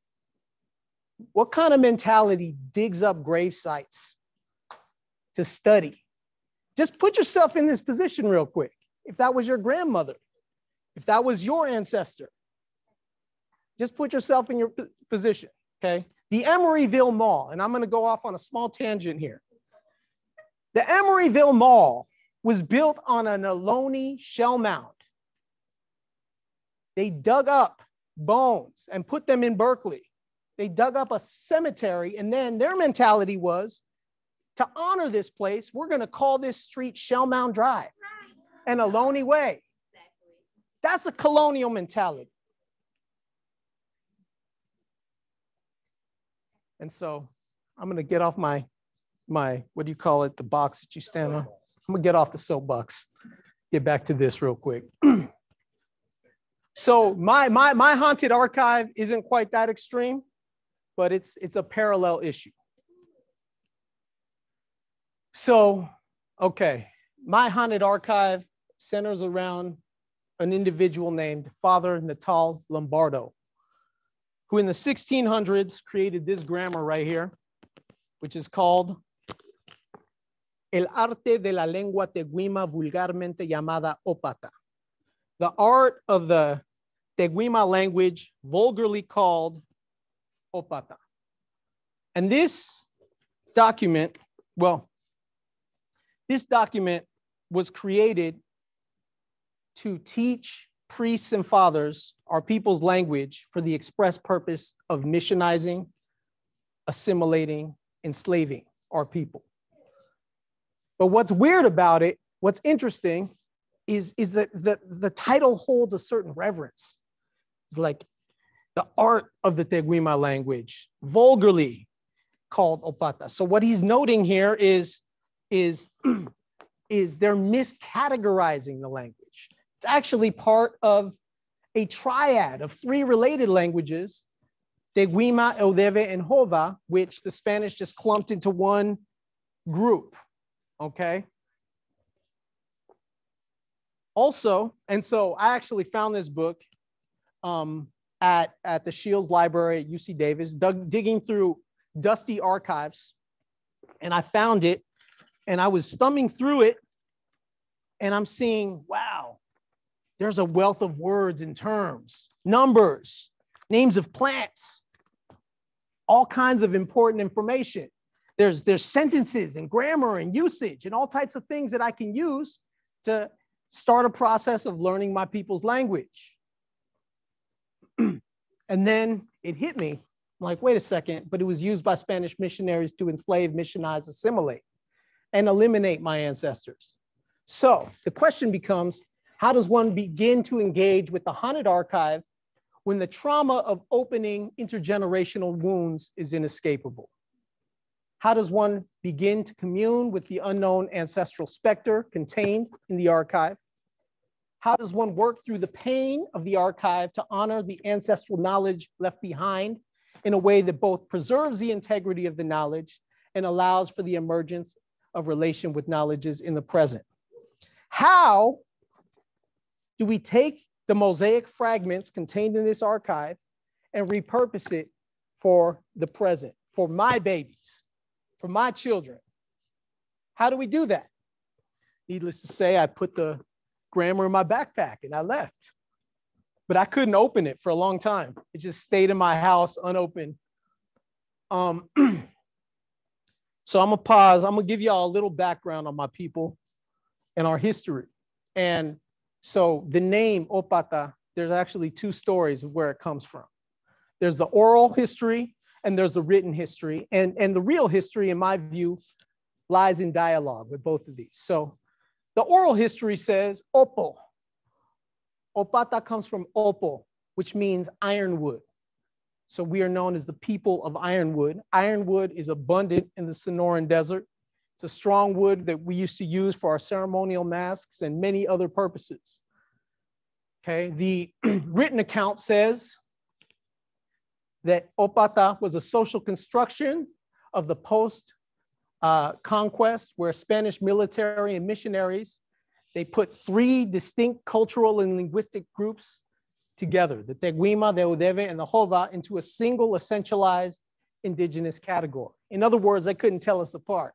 What kind of mentality digs up grave sites to study? Just put yourself in this position real quick. If that was your grandmother, if that was your ancestor, just put yourself in your position, okay? The Emeryville Mall, and I'm gonna go off on a small tangent here. The Emeryville Mall was built on an Ohlone shell mound. They dug up bones and put them in Berkeley. They dug up a cemetery, and then their mentality was to honor this place, we're going to call this street Shell Mound Drive and Ohlone Way. That's a colonial mentality. And so I'm going to get off my my what do you call it the box that you stand on i'm gonna get off the soapbox get back to this real quick (clears throat) so my my my haunted archive isn't quite that extreme but it's it's a parallel issue so okay my haunted archive centers around an individual named father natal lombardo who in the 1600s created this grammar right here which is called el arte de la lengua teguima vulgarmente llamada opata. The art of the Teguima language, vulgarly called opata. And this document, well, this document was created to teach priests and fathers our people's language for the express purpose of missionizing, assimilating, enslaving our people. But what's weird about it, what's interesting, is, is that the, the title holds a certain reverence. It's like the art of the Teguima language, vulgarly called Opata. So what he's noting here is, is, (clears throat) is they're miscategorizing the language. It's actually part of a triad of three related languages, Teguima, Eudeve, and Jova, which the Spanish just clumped into one group okay? Also, and so I actually found this book um, at, at the Shields Library at UC Davis, dug, digging through dusty archives, and I found it, and I was thumbing through it, and I'm seeing, wow, there's a wealth of words and terms, numbers, names of plants, all kinds of important information. There's, there's sentences and grammar and usage and all types of things that I can use to start a process of learning my people's language. (clears throat) and then it hit me like, wait a second, but it was used by Spanish missionaries to enslave, missionize, assimilate, and eliminate my ancestors. So the question becomes how does one begin to engage with the haunted archive when the trauma of opening intergenerational wounds is inescapable? How does one begin to commune with the unknown ancestral specter contained in the archive? How does one work through the pain of the archive to honor the ancestral knowledge left behind in a way that both preserves the integrity of the knowledge and allows for the emergence of relation with knowledges in the present? How do we take the mosaic fragments contained in this archive and repurpose it for the present, for my babies, for my children. How do we do that? Needless to say, I put the grammar in my backpack and I left. But I couldn't open it for a long time. It just stayed in my house unopened. Um, (clears throat) so I'm gonna pause. I'm gonna give y'all a little background on my people and our history. And so the name Opata, there's actually two stories of where it comes from. There's the oral history and there's the written history. And, and the real history, in my view, lies in dialogue with both of these. So the oral history says Opo. Opata comes from Opo, which means ironwood. So we are known as the people of ironwood. Ironwood is abundant in the Sonoran Desert. It's a strong wood that we used to use for our ceremonial masks and many other purposes. Okay, the (clears throat) written account says that Opata was a social construction of the post uh, conquest where Spanish military and missionaries, they put three distinct cultural and linguistic groups together, the Teguima, the Eudeve, and the Jova into a single essentialized indigenous category. In other words, they couldn't tell us apart.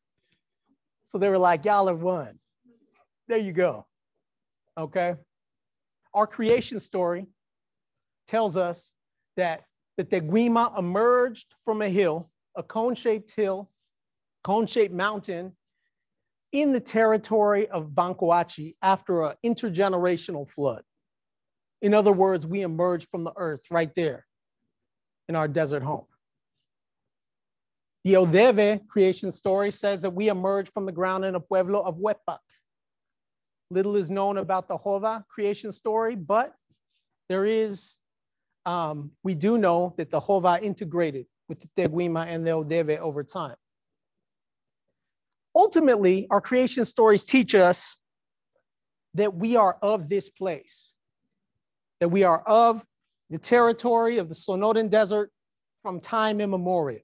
So they were like, y'all are one. There you go. Okay. Our creation story tells us that the Teguima emerged from a hill, a cone-shaped hill cone-shaped mountain in the territory of Bacoachi after an intergenerational flood. In other words, we emerged from the earth right there in our desert home. The Odeve creation story says that we emerged from the ground in a pueblo of Huepac. Little is known about the Jova creation story, but there is, um, we do know that the Jova integrated with the Teguima and the Odeve over time ultimately, our creation stories teach us that we are of this place, that we are of the territory of the Sonoran Desert from time immemorial.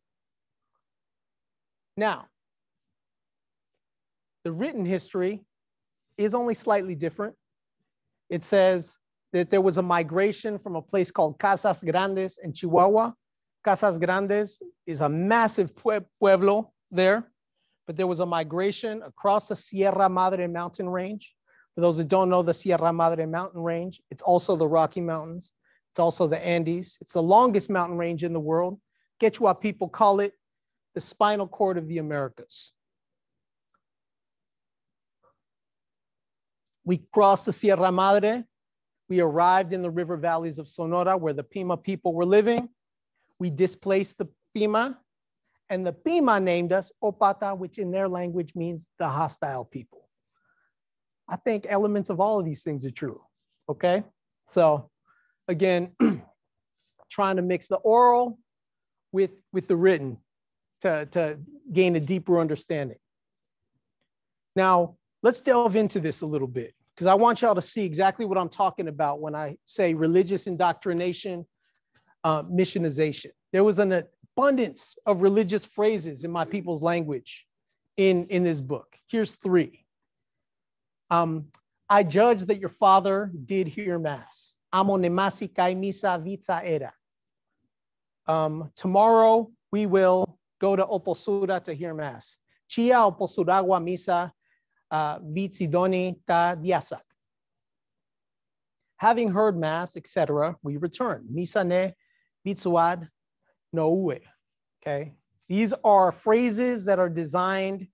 Now, the written history is only slightly different. It says that there was a migration from a place called Casas Grandes in Chihuahua. Casas Grandes is a massive pueblo there but there was a migration across the Sierra Madre mountain range. For those that don't know the Sierra Madre mountain range, it's also the Rocky Mountains. It's also the Andes. It's the longest mountain range in the world. Quechua people call it the spinal cord of the Americas. We crossed the Sierra Madre. We arrived in the river valleys of Sonora where the Pima people were living. We displaced the Pima and the Pima named us Opata, which in their language means the hostile people. I think elements of all of these things are true. Okay. So again, (clears throat) trying to mix the oral with, with the written to, to gain a deeper understanding. Now, let's delve into this a little bit because I want y'all to see exactly what I'm talking about when I say religious indoctrination, uh, missionization. There was an abundance of religious phrases in my people's language in, in this book. Here's three. Um, I judge that your father did hear mass. Amo nemasi kai misa vita era. Um, tomorrow we will go to Oposura to hear mass. Chia Oposuragua misa uh, vitsidoni ta diasak. Having heard mass, etc., we return. Misa ne vitsuad noue. Okay. These are phrases that are designed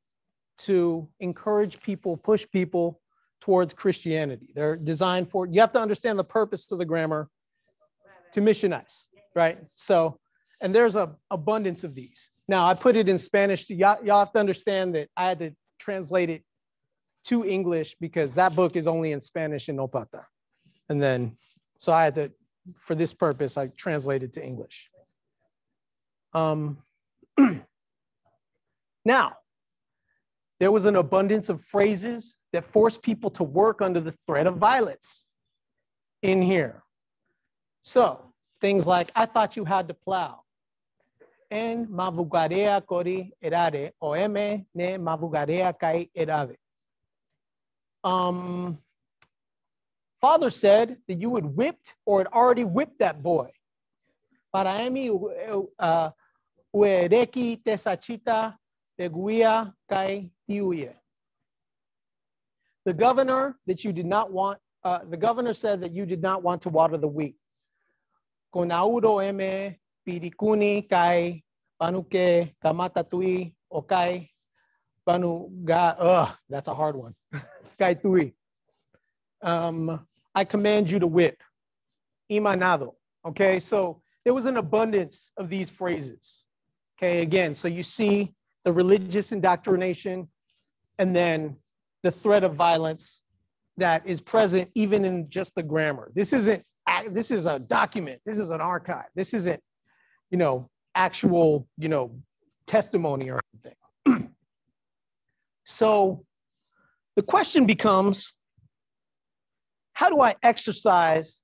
to encourage people, push people towards Christianity. They're designed for, you have to understand the purpose of the grammar to missionize, right? So, and there's a abundance of these. Now I put it in Spanish. Y'all, y'all have to understand that I had to translate it to English because that book is only in Spanish in Opata. And then, so I had to, for this purpose, I translated to English. Um, (clears throat) now, there was an abundance of phrases that forced people to work under the threat of violence in here. So things like, I thought you had to plow. En mavugarea kori erare, o eme ne mavugarea kai erave. Um, father said that you had whipped or had already whipped that boy. Paraemi uh, uereki tesachita teguia kai tiuye. The governor that you did not want, uh, the governor said that you did not want to water the wheat. Konaudo eme pirikuni kai panuke kamatatui okai panu ga. Ugh, that's a hard one. (laughs) kai tui. Um, I command you to whip. Imanado. Okay, so there was an abundance of these phrases. Okay, again, so you see the religious indoctrination and then the threat of violence that is present even in just the grammar. This isn't, this is a document, this is an archive, this isn't, you know, actual, you know, testimony or anything. (clears throat) so the question becomes, how do I exercise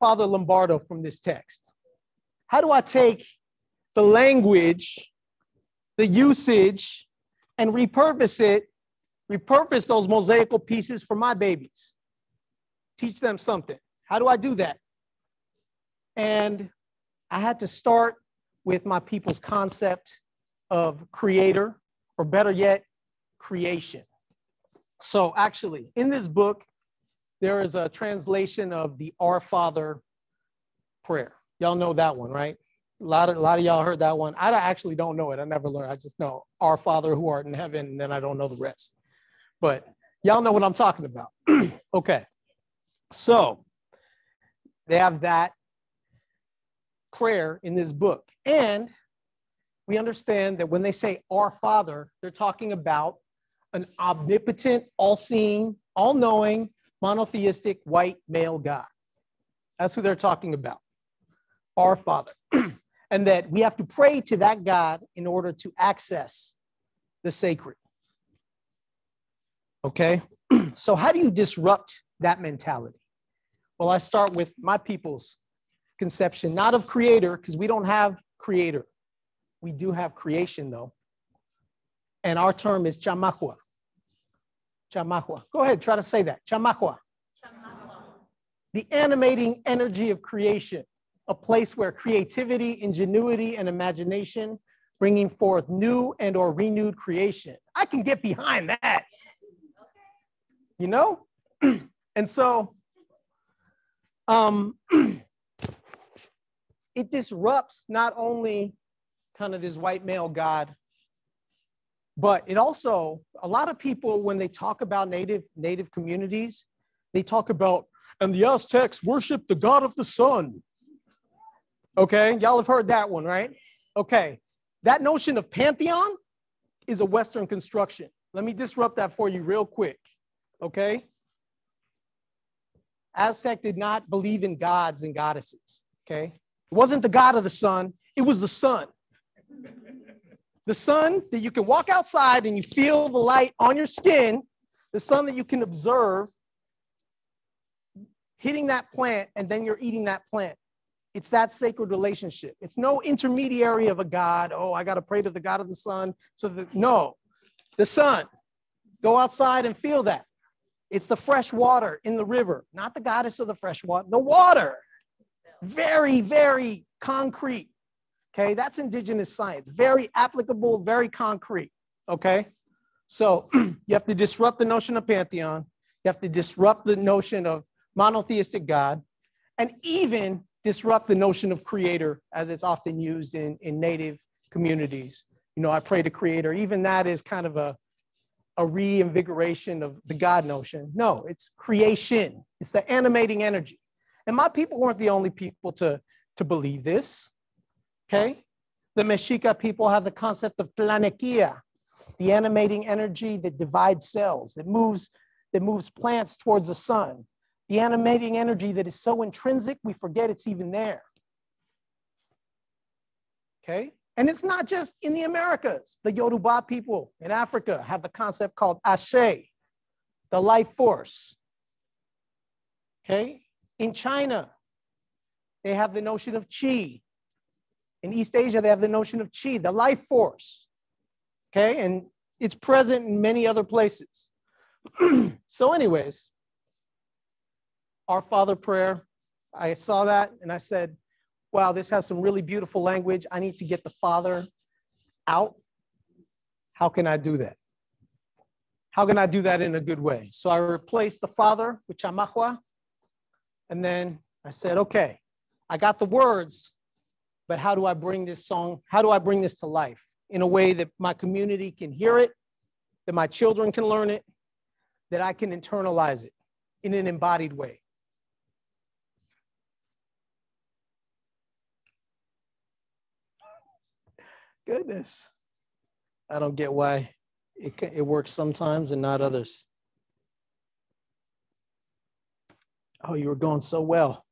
Father Lombardo from this text? How do I take the language, the usage, and repurpose it, repurpose those mosaical pieces for my babies? Teach them something. How do I do that? And I had to start with my people's concept of creator, or better yet, creation. So actually, in this book, there is a translation of the Our Father prayer. Y'all know that one, right? A lot of a lot of y'all heard that one. I actually don't know it. I never learned. I just know Our Father who art in heaven, and then I don't know the rest. But y'all know what I'm talking about. (clears throat) okay. So they have that prayer in this book. And we understand that when they say our Father, they're talking about an omnipotent, all seeing, all knowing, monotheistic white male God. That's who they're talking about, our Father. (clears throat) and that we have to pray to that God in order to access the sacred. Okay? (clears throat) so, how do you disrupt that mentality? Well, I start with my people's conception, not of creator, because we don't have creator. We do have creation, though. And our term is chamahua. Chamahua. Go ahead, try to say that. Chamahua. The animating energy of creation, a place where creativity, ingenuity, and imagination bringing forth new and or renewed creation. I can get behind that. You know? (clears throat) and so um, (clears throat) it disrupts not only kind of this white male God but it also, a lot of people, when they talk about native, native communities, they talk about, and the Aztecs worship the god of the sun. Okay, y'all have heard that one, right? Okay, that notion of pantheon is a Western construction. Let me disrupt that for you real quick. Okay? Aztec did not believe in gods and goddesses. Okay? It wasn't the god of the sun, it was the sun the sun that you can walk outside and you feel the light on your skin, the sun that you can observe hitting that plant and then you're eating that plant. It's that sacred relationship. It's no intermediary of a God. Oh, I got to pray to the God of the sun. So that, no, the sun. Go outside and feel that. It's the fresh water in the river, not the goddess of the fresh water, the water. Very, very concrete. Okay, that's indigenous science. Very applicable, very concrete. Okay, so (clears throat) you have to disrupt the notion of pantheon. You have to disrupt the notion of monotheistic God, and even disrupt the notion of creator as it's often used in, in native communities. You know, I pray to creator. Even that is kind of a, a reinvigoration of the God notion. No, it's creation. It's the animating energy. And my people weren't the only people to, to believe this. Okay? The Mexica people have the concept of tlanequia, the animating energy that divides cells, that moves, that moves plants towards the sun, the animating energy that is so intrinsic we forget it's even there. Okay? And it's not just in the Americas. The Yoruba people in Africa have the concept called Ashe, the life force. Okay? In China, they have the notion of Qi, in East Asia, they have the notion of chi, the life force. Okay, and it's present in many other places. (clears throat) so, anyways, our Father prayer, I saw that and I said, wow, this has some really beautiful language. I need to get the father out. How can I do that? How can I do that in a good way? So I replaced the father with chamahua. And then I said, okay, I got the words, but how do I bring this song? How do I bring this to life in a way that my community can hear it, that my children can learn it, that I can internalize it in an embodied way? Goodness. I don't get why it, it works sometimes and not others. Oh, you were going so well.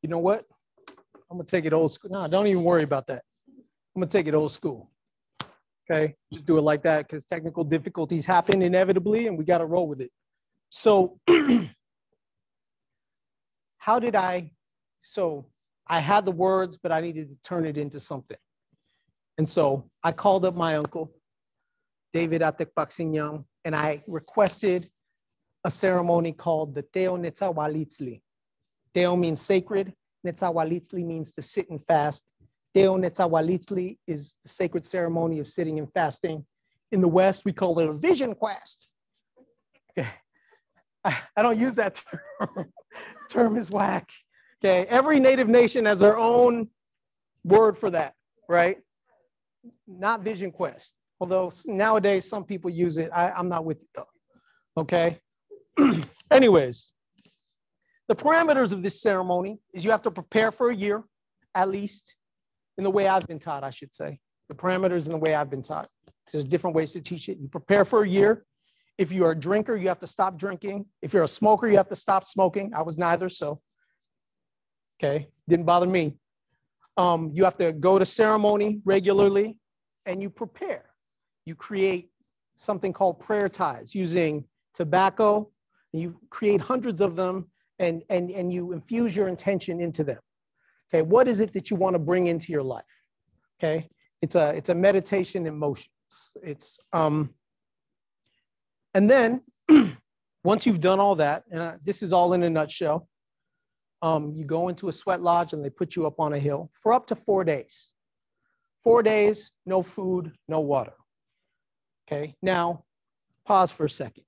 You know what? I'm gonna take it old school. No, don't even worry about that. I'm gonna take it old school. Okay, just do it like that because technical difficulties happen inevitably and we gotta roll with it. So (clears throat) how did I, so I had the words, but I needed to turn it into something. And so I called up my uncle, David Atekpaksinyang, and I requested a ceremony called the Teo Netzawalitzli. Teo means sacred, Netzawalitzli means to sit and fast. Teo is the sacred ceremony of sitting and fasting. In the West, we call it a vision quest. Okay. I, I don't use that term. (laughs) term is whack. Okay. Every native nation has their own word for that, right? Not vision quest. Although nowadays some people use it. I, I'm not with it though. Okay. (clears throat) Anyways, the parameters of this ceremony is you have to prepare for a year, at least, in the way I've been taught, I should say. The parameters in the way I've been taught. There's different ways to teach it. You prepare for a year. If you're a drinker, you have to stop drinking. If you're a smoker, you have to stop smoking. I was neither, so okay, didn't bother me. Um, you have to go to ceremony regularly, and you prepare. You create something called prayer ties using tobacco. You create hundreds of them, and and and you infuse your intention into them. Okay, what is it that you want to bring into your life? Okay, it's a it's a meditation in motion. It's, it's um, and then (clears throat) once you've done all that, and this is all in a nutshell, um, you go into a sweat lodge and they put you up on a hill for up to four days. Four days, no food, no water. Okay, now pause for a second.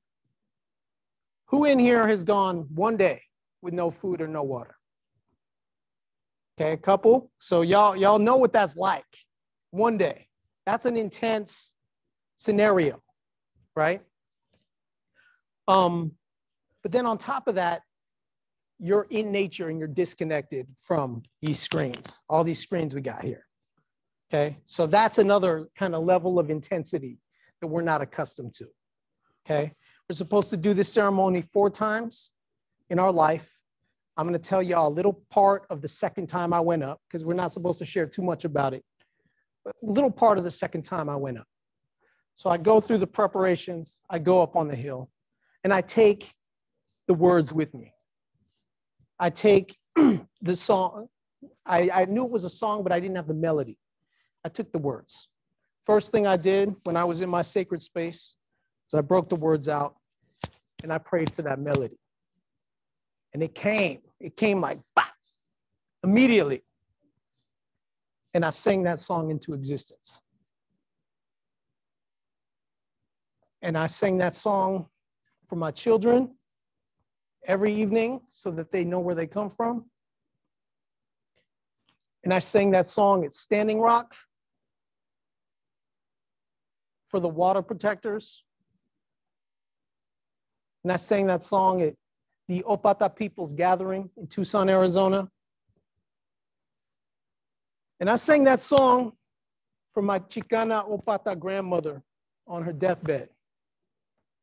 Who in here has gone one day with no food or no water? Okay, a couple. So y'all y'all know what that's like. One day. That's an intense scenario, right? Um, but then on top of that, you're in nature and you're disconnected from these screens, all these screens we got here. Okay, so that's another kind of level of intensity that we're not accustomed to. Okay, we're supposed to do this ceremony four times in our life. I'm going to tell y'all a little part of the second time I went up because we're not supposed to share too much about it. But a little part of the second time I went up. So I go through the preparations, I go up on the hill, and I take the words with me. I take (clears throat) the song. I, I knew it was a song, but I didn't have the melody. I took the words. First thing I did when I was in my sacred space is I broke the words out and I prayed for that melody. And it came. It came like bah, immediately. And I sang that song into existence. And I sang that song for my children every evening so that they know where they come from. And I sang that song at Standing Rock for the water protectors. And I sang that song at the Opata People's Gathering in Tucson, Arizona. And I sang that song for my Chicana Opata grandmother on her deathbed.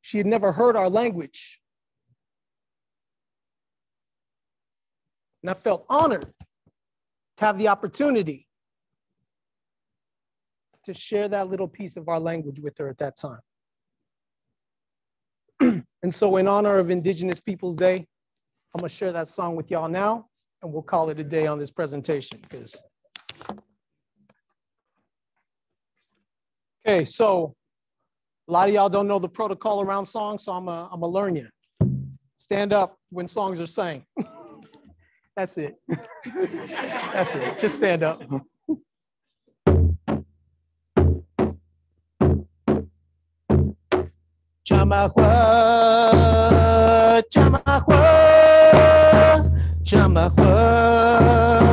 She had never heard our language. And I felt honored to have the opportunity to share that little piece of our language with her at that time. (clears throat) and so, in honor of Indigenous Peoples Day, I'm gonna share that song with y'all now, and we'll call it a day on this presentation because. Okay, so A lot of y'all don't know the protocol around songs, so I'm gonna I'm gonna learn you. Stand up when songs are sang. (laughs) That's it. (laughs) That's it. Just stand up. Chamahua, chamahua, chamahua.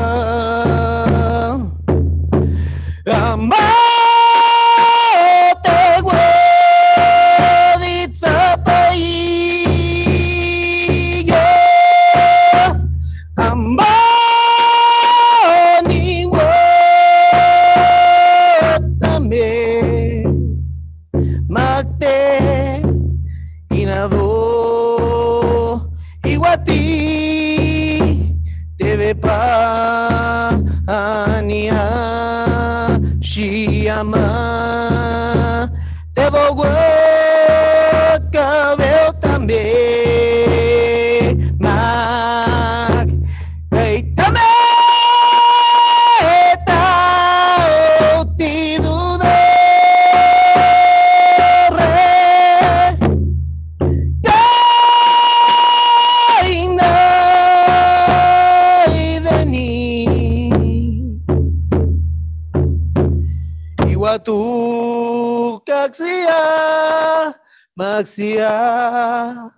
Maxia.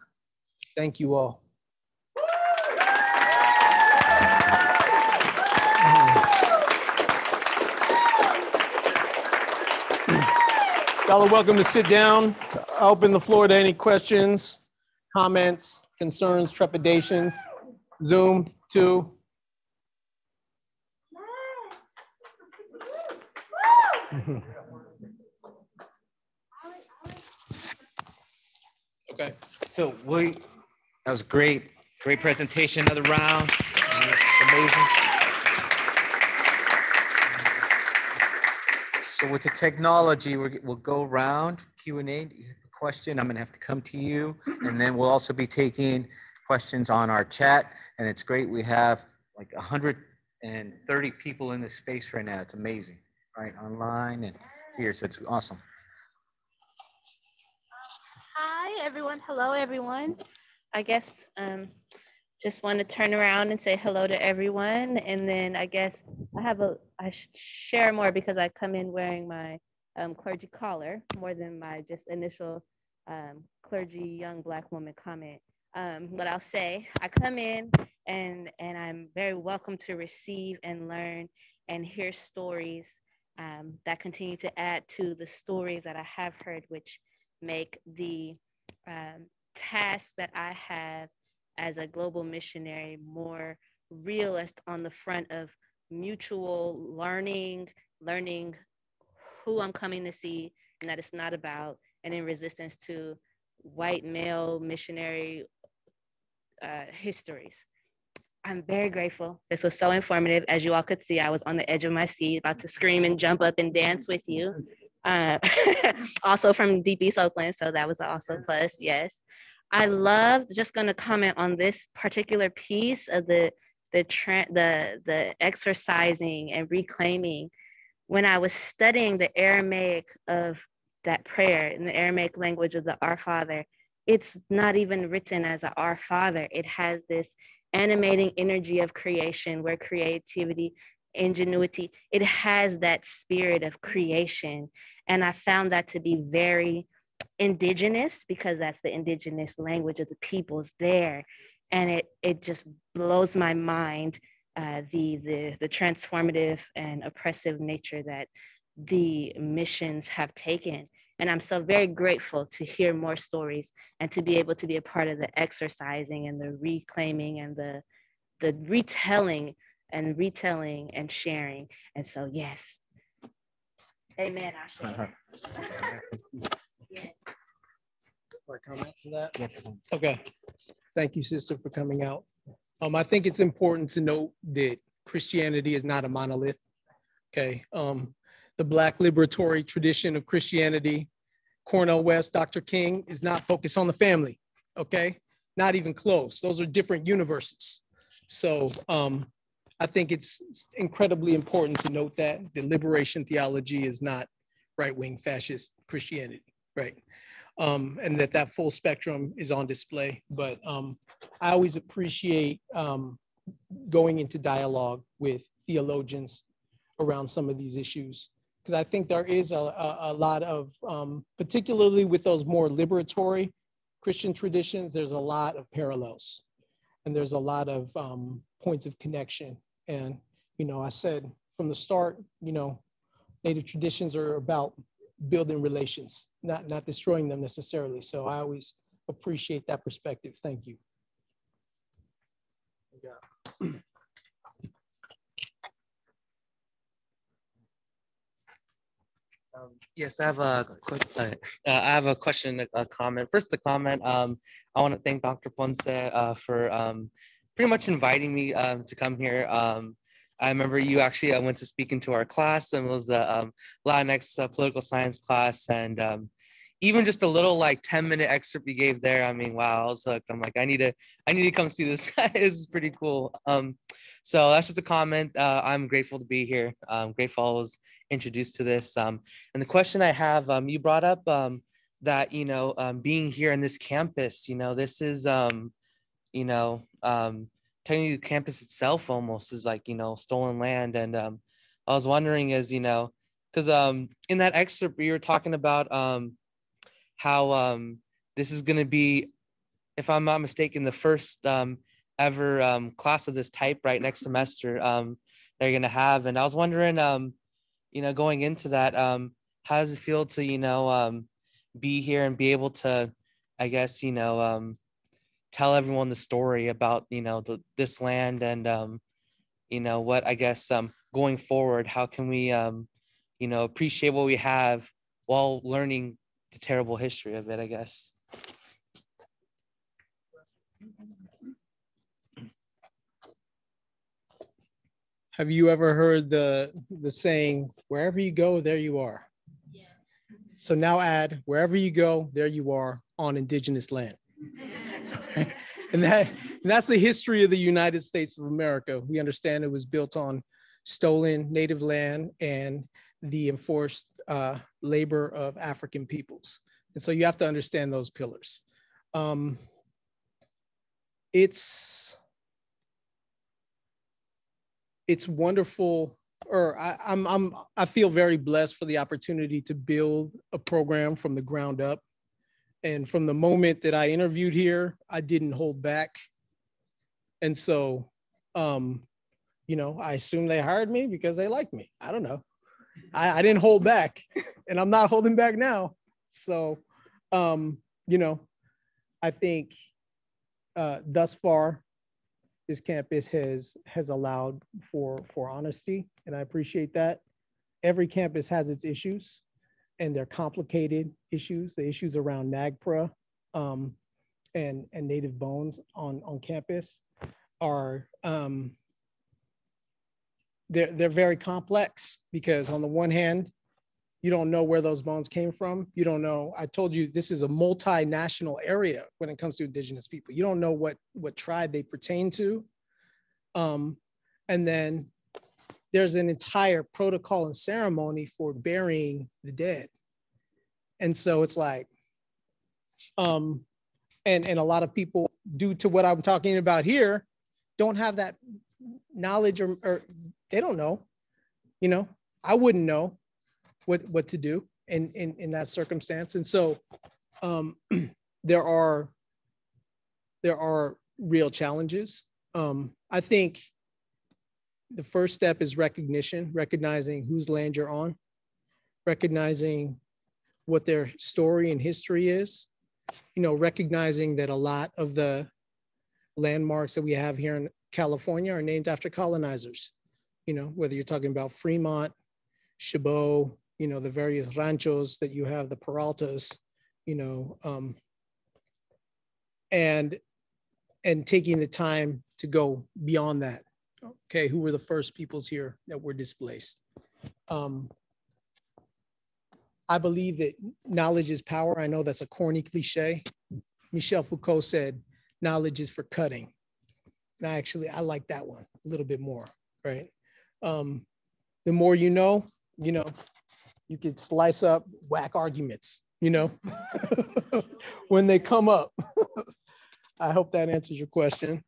Thank you all. Y'all are welcome to sit down. I'll open the floor to any questions, comments, concerns, trepidations. Zoom, two. Okay. So we, that was great, great presentation, another round. Amazing. So with the technology, we're- we'll go around Q and A. You have a question, I'm gonna have to come to you. And then we'll also be taking questions on our chat. And it's great, we have like hundred and thirty people in this space right now. It's amazing, right? Online and here, so it's awesome. Hi, everyone. Hello, everyone. I guess um, just want to turn around and say hello to everyone. And then I guess I have a, I should share more because I come in wearing my um, clergy collar more than my just initial um, clergy young black woman comment. Um, but I'll say I come in and and I'm very welcome to receive and learn and hear stories um, that continue to add to the stories that I have heard, which make the um, task that I have as a global missionary more realist on the front of mutual learning, learning who I'm coming to see, and that it's not about and in resistance to white male missionary uh, histories. I'm very grateful. This was so informative. As you all could see, I was on the edge of my seat, about to scream and jump up and dance with you. Uh, (laughs) also from East Oakland, so that was also plus. Yes, I love. Just going to comment on this particular piece of the the tra- the the exercising and reclaiming. When I was studying the Aramaic of that prayer in the Aramaic language of the Our Father, it's not even written as a Our Father. It has this animating energy of creation where creativity, ingenuity, it has that spirit of creation. And I found that to be very indigenous because that's the indigenous language of the peoples there. And it, it just blows my mind uh, the, the, the transformative and oppressive nature that the missions have taken. And I'm so very grateful to hear more stories and to be able to be a part of the exercising and the reclaiming and the, the retelling and retelling and sharing. And so, yes. Amen. Ashe. (laughs) Yeah. Comment to that? Okay. Thank you, sister, for coming out. Um, I think it's important to note that Christianity is not a monolith. Okay. Um, the Black liberatory tradition of Christianity, Cornel West, Dr. King, is not focused on the family. Okay. Not even close. Those are different universes. So um, I think it's incredibly important to note that the liberation theology is not right wing fascist Christianity. right? Um, and that that full spectrum is on display. But um, I always appreciate um, going into dialogue with theologians around some of these issues because I think there is a, a, a lot of, um, particularly with those more liberatory Christian traditions, there's a lot of parallels and there's a lot of um, points of connection. And, you know, I said from the start, you know, Native traditions are about building relations, not, not destroying them necessarily. So I always appreciate that perspective. Thank you. Yeah. Um, yes, I have a uh, I have a question, a comment. First, a comment. Um, I want to thank Dr. Ponce uh, for um, pretty much inviting me um, to come here. Um, I remember you actually uh, went to speak into our class and it was a um, Latinx uh, political science class. And um, even just a little like 10 minute excerpt you gave there, I mean, wow, I was hooked. I'm like, I need to, I need to come see this (laughs) guy. this is pretty cool. Um, so that's just a comment. Uh, I'm grateful to be here. I'm grateful I was introduced to this. Um, and the question I have, um, you brought up um, that, you know, um, being here in this campus, you know, this is, um, you know, um, technically the campus itself almost is like, you know, stolen land. And um, I was wondering is, you know, because um, in that excerpt you were talking about um, how um, this is going to be, if I'm not mistaken, the first um, ever um, class of this type right next semester um, they're going to have. And I was wondering, um, you know, going into that, um, how does it feel to, you know, um, be here and be able to, I guess, you know, um, tell everyone the story about, you know, the, this land and, um, you know, what I guess um, going forward, how can we, um, you know, appreciate what we have while learning the terrible history of it, I guess. Have you ever heard the the saying, wherever you go, there you are? So now add, wherever you go, there you are on indigenous land. (laughs) and that and that's the history of the United States of America. We understand it was built on stolen native land and the enforced uh, labor of African peoples. And so you have to understand those pillars. Um, it's it's wonderful or I, I'm I'm I feel very blessed for the opportunity to build a program from the ground up. And from the moment that I interviewed here, I didn't hold back. And so um, you know, I assume they hired me because they like me. I don't know. I, I didn't hold back and I'm not holding back now. So um, you know, I think uh, thus far this campus has has allowed for for honesty and i appreciate that every campus has its issues and they're complicated issues the issues around nagpra um, and and native bones on on campus are um, they're they're very complex because on the one hand you don't know where those bones came from. You don't know. I told you this is a multinational area when it comes to indigenous people. You don't know what what tribe they pertain to. Um, and then there's an entire protocol and ceremony for burying the dead. And so it's like, um, and, and a lot of people, due to what I'm talking about here, don't have that knowledge or, or they don't know. You know, I wouldn't know what what to do in in, in that circumstance and so um, (clears throat) there are there are real challenges um, i think the first step is recognition recognizing whose land you're on recognizing what their story and history is you know recognizing that a lot of the landmarks that we have here in california are named after colonizers you know whether you're talking about fremont chabot you know, the various ranchos that you have, the Peraltas, you know, um, and and taking the time to go beyond that. Okay, who were the first peoples here that were displaced? Um, I believe that knowledge is power. I know that's a corny cliche. Michel Foucault said, knowledge is for cutting. And I actually, I like that one a little bit more, right? Um, the more you know, you know, you could slice up whack arguments you know, (laughs) when they come up. (laughs) I hope that answers your question.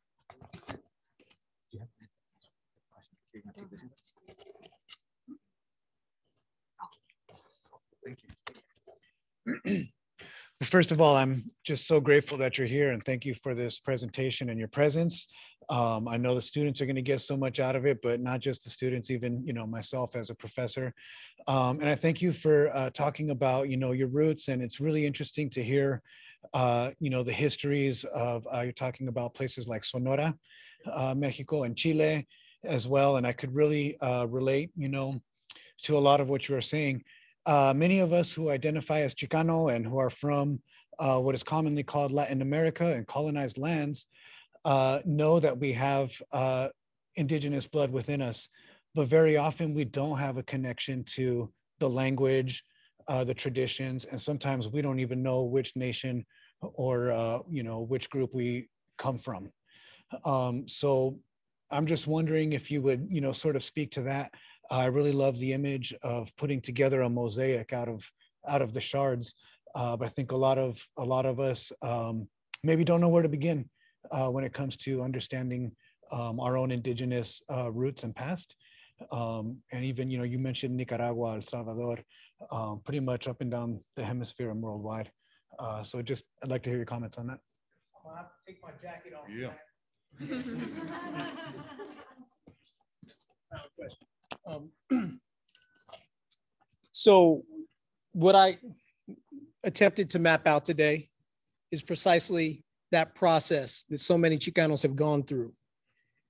(clears throat) First of all, I'm just so grateful that you're here and thank you for this presentation and your presence. Um, I know the students are going to get so much out of it, but not just the students, even you know myself as a professor. Um, and I thank you for uh, talking about you know your roots, and it's really interesting to hear uh, you know the histories of uh, you're talking about places like Sonora, uh, Mexico, and Chile as well. And I could really uh, relate you know to a lot of what you are saying. Uh, many of us who identify as Chicano and who are from what is commonly called Latin America and colonized lands uh, know that we have uh, indigenous blood within us, but very often we don't have a connection to the language, uh, the traditions, and sometimes we don't even know which nation or uh, you know which group we come from. Um, so I'm just wondering if you would you know sort of speak to that. I really love the image of putting together a mosaic out of out of the shards, uh, but I think a lot of a lot of us um, maybe don't know where to begin uh, when it comes to understanding um, our own indigenous uh, roots and past. Um, and even, you know, you mentioned Nicaragua, El Salvador, um, pretty much up and down the hemisphere and worldwide. Uh, so just, I'd like to hear your comments on that. I'll have to take my jacket off. Yeah. (laughs) (laughs) Um, (clears throat) so what I attempted to map out today is precisely that process that so many Chicanos have gone through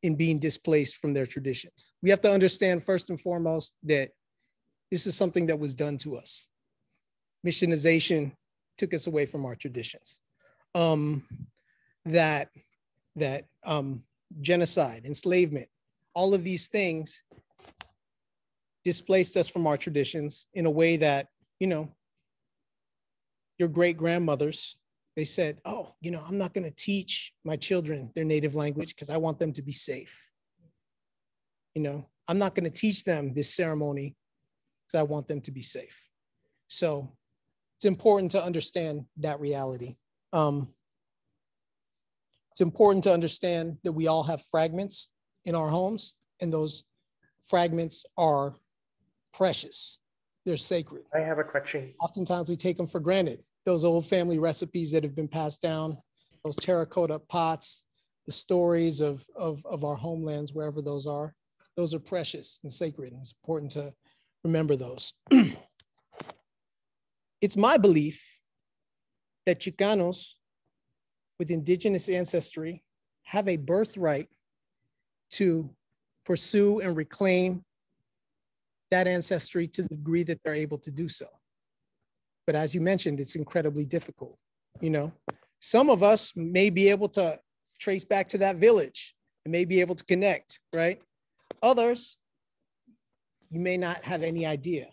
in being displaced from their traditions. We have to understand first and foremost that this is something that was done to us. Missionization took us away from our traditions. Um, that that um, genocide, enslavement, all of these things displaced us from our traditions in a way that you know your great grandmothers they said, oh, you know, I'm not going to teach my children their native language because I want them to be safe. You know, I'm not going to teach them this ceremony because I want them to be safe. So it's important to understand that reality. Um, it's important to understand that we all have fragments in our homes, and those fragments are precious. They're sacred. I have a question. Oftentimes we take them for granted those old family recipes that have been passed down, those terracotta pots, the stories of, of, of our homelands, wherever those are, those are precious and sacred. And it's important to remember those. (clears throat) it's my belief that Chicanos with indigenous ancestry have a birthright to pursue and reclaim that ancestry to the degree that they're able to do so. But as you mentioned, it's incredibly difficult. You know, some of us may be able to trace back to that village and may be able to connect, right? Others, you may not have any idea.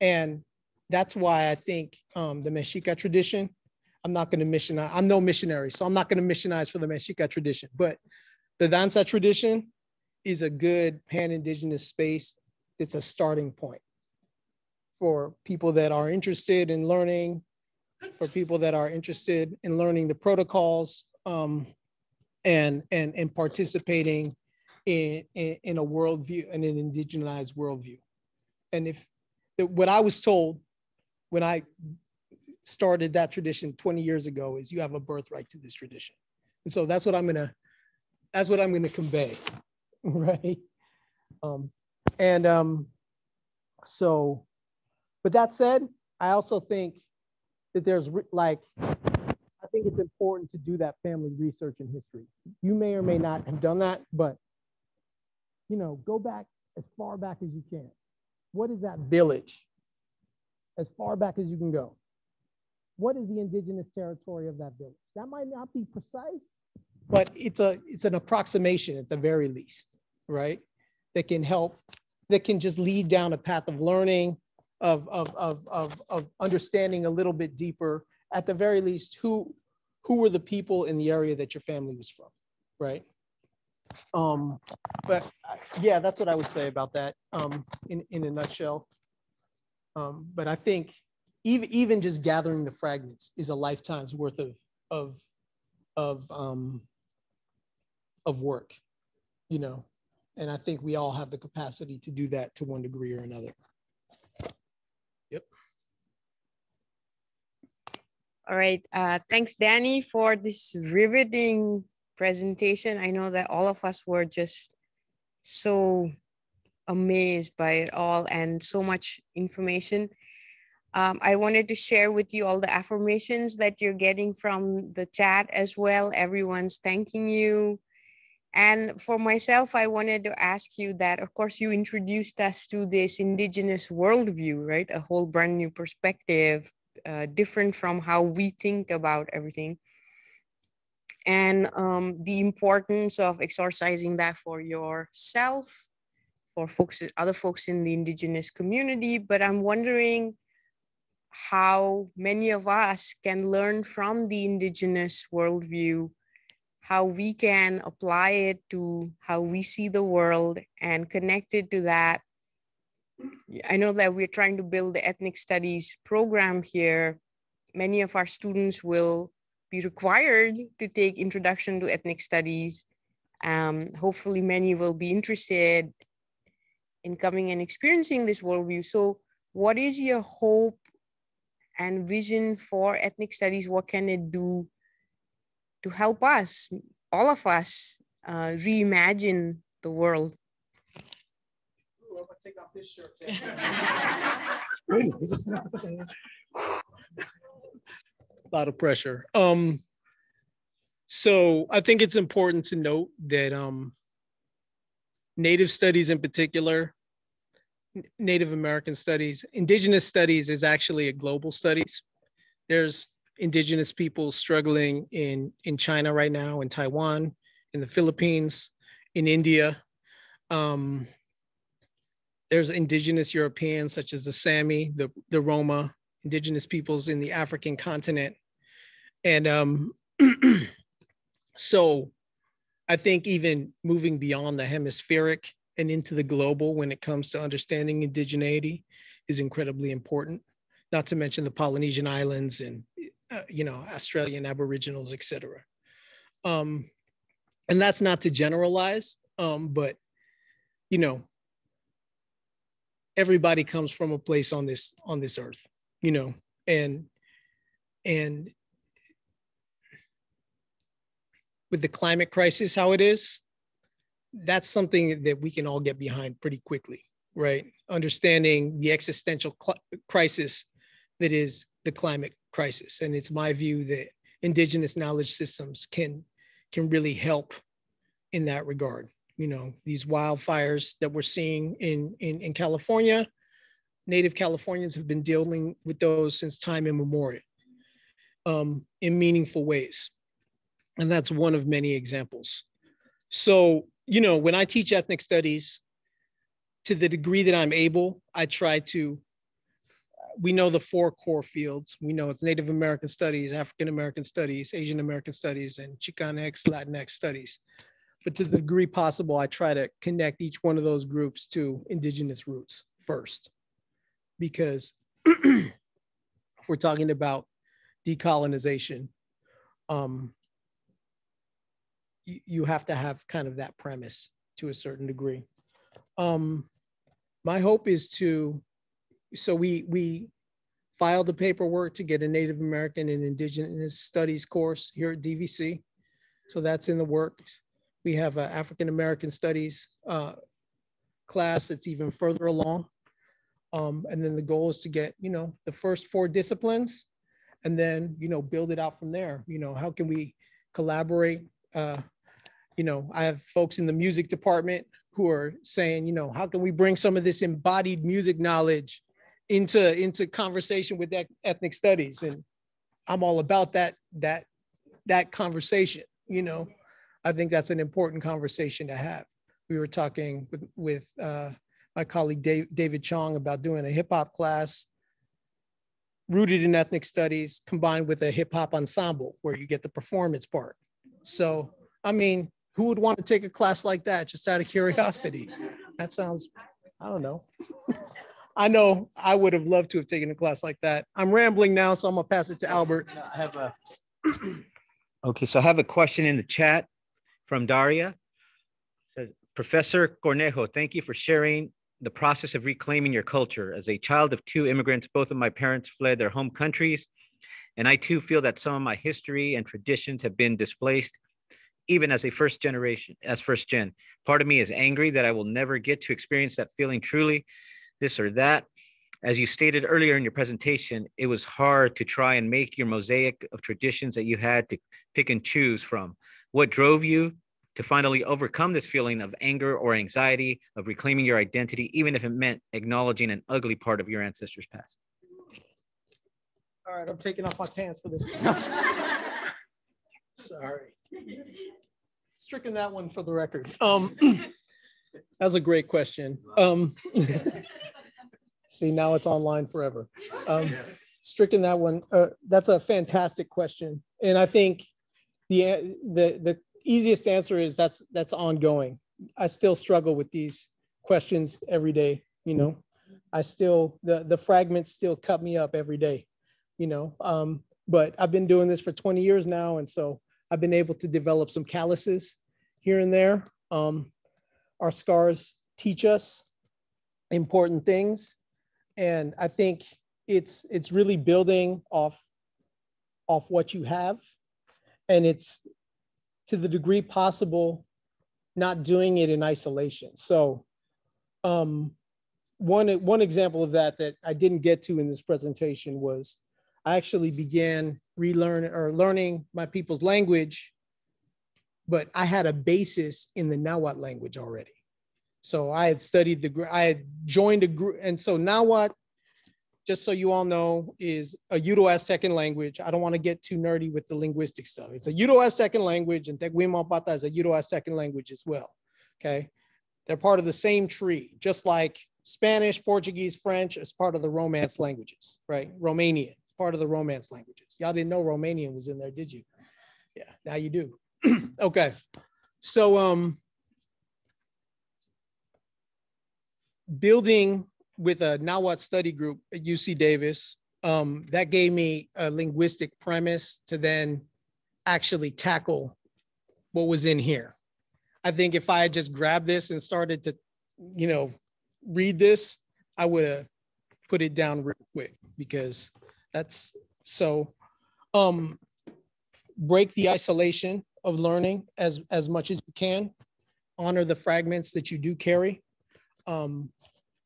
And that's why I think um, the Mexica tradition, I'm not going to missionize. I'm no missionary, so I'm not going to missionize for the Mexica tradition, but the danza tradition is a good pan-indigenous space. It's a starting point for people that are interested in learning, for people that are interested in learning the protocols um, and, and, and participating in, in, in a worldview and an indigenized worldview. And if what I was told when I started that tradition 20 years ago is you have a birthright to this tradition. And so that's what I'm gonna, that's what I'm gonna convey, (laughs) right? Um, and um, so but that said, I also think that there's like, I think it's important to do that family research in history. You may or may not have done that, but you know, go back as far back as you can. What is that village? As far back as you can go. What is the indigenous territory of that village? That might not be precise, but it's a it's an approximation at the very least, right? That can help, that can just lead down a path of learning, of, of, of, of, of understanding a little bit deeper, at the very least, who, who were the people in the area that your family was from, right? Um, but yeah, that's what I would say about that um, in, in a nutshell. Um, but I think even even just gathering the fragments is a lifetime's worth of of of um of work you know and i think we all have the capacity to do that to one degree or another. Yep. All right. Uh thanks Dani for this riveting presentation. I know that all of us were just so amazed by it all and so much information. Um, I wanted to share with you all the affirmations that you're getting from the chat as well. Everyone's thanking you. And for myself, I wanted to ask you that, of course, you introduced us to this indigenous worldview, right? A whole brand new perspective, uh, different from how we think about everything. And um, the importance of exercising that for yourself, for folks, other folks in the indigenous community. But I'm wondering, how many of us can learn from the indigenous worldview, how we can apply it to how we see the world and connect it to that. I know that we're trying to build the ethnic studies program here. Many of our students will be required to take introduction to ethnic studies. Um, hopefully many will be interested in coming and experiencing this worldview. So what is your hope and vision for ethnic studies what can it do to help us all of us uh, reimagine the world Ooh, take off this shirt. a (laughs) lot of pressure. Um, so I think it's important to note that um, Native studies in particular Native American studies. Indigenous studies is actually a global studies. There's indigenous people struggling in, in China right now, in Taiwan, in the Philippines, in India. Um, there's indigenous Europeans such as the Sami, the, the Roma, indigenous peoples in the African continent. And um, (clears throat) so I think even moving beyond the hemispheric and into the global when it comes to understanding indigeneity is incredibly important. Not to mention the Polynesian islands and uh, you know Australian Aboriginals, etc. Um, and that's not to generalize, um, but you know everybody comes from a place on this on this earth, you know, and and with the climate crisis how it is that's something that we can all get behind pretty quickly, right? Understanding the existential crisis that is the climate crisis. And it's my view that indigenous knowledge systems can, can really help in that regard. You know, these wildfires that we're seeing in, in, in California, Native Californians have been dealing with those since time immemorial um, in meaningful ways. And that's one of many examples. So you know, when I teach ethnic studies, to the degree that I'm able, I try to. We know the four core fields. We know it's Native American studies, African American studies, Asian American studies, and Chicanx, Latinx studies. But to the degree possible, I try to connect each one of those groups to indigenous roots first. Because (clears throat) if we're talking about decolonization, um, you, have to have kind of that premise to a certain degree. Um, my hope is to, so we, we filed the paperwork to get a Native American and Indigenous Studies course here at DVC. So that's in the works. We have an African American Studies uh, class that's even further along. Um, and then the goal is to get, you know, the first four disciplines and then, you know, build it out from there. You know, how can we collaborate uh, you know, I have folks in the music department who are saying, you know, how can we bring some of this embodied music knowledge into into conversation with that ethnic studies? And I'm all about that that that conversation. You know, I think that's an important conversation to have. We were talking with with uh, my colleague Dave, David Chong about doing a hip hop class rooted in ethnic studies combined with a hip hop ensemble where you get the performance part. So, I mean, who would want to take a class like that just out of curiosity? That sounds, I don't know. (laughs) I know I would have loved to have taken a class like that. I'm rambling now, so I'm gonna pass it to Albert. I have a. (clears throat) Okay, so I have a question in the chat from Daria. Says, Professor Cornejo, thank you for sharing the process of reclaiming your culture. As a child of two immigrants, both of my parents fled their home countries. And I too feel that some of my history and traditions have been displaced, even as a first generation, as first gen. Part of me is angry that I will never get to experience that feeling truly, this or that. As you stated earlier in your presentation, it was hard to try and make your mosaic of traditions that you had to pick and choose from. What drove you to finally overcome this feeling of anger or anxiety of reclaiming your identity, even if it meant acknowledging an ugly part of your ancestors' past? All right, I'm taking off my pants for this. (laughs) Sorry. Stricken that one for the record. Um, (clears throat) that's a great question. Um, (laughs) see, now it's online forever. Um, stricken that one. Uh, that's a fantastic question, and I think the the the easiest answer is that's that's ongoing. I still struggle with these questions every day. You know, I still the the fragments still cut me up every day. You know, um, but I've been doing this for 20 years now, and so I've been able to develop some calluses here and there. Um, our scars teach us important things, and I think it's it's really building off off what you have, and it's to the degree possible, not doing it in isolation. So, um, one one example of that that I didn't get to in this presentation was I actually began relearn or learning my people's language, but I had a basis in the Nahuatl language already. So I had studied the, group, I had joined a group. And so Nahuatl, just so you all know, is a Uto-Aztecan language. I don't want to get too nerdy with the linguistic stuff. It's a Uto-Aztecan language and Teguimalpata is a Uto-Aztecan language as well, okay? They're part of the same tree, just like Spanish, Portuguese, French is part of the Romance languages, right? Romanian is part of the Romance languages. Y'all didn't know Romanian was in there, did you? Yeah, now you do. (clears throat) okay, so um, building with a Nahuatl study group at UC Davis, um, that gave me a linguistic premise to then actually tackle what was in here. I think if I had just grabbed this and started to, you know, read this, I would have put it down real quick because that's so um, break the isolation of learning as, as much as you can. Honor the fragments that you do carry. Um,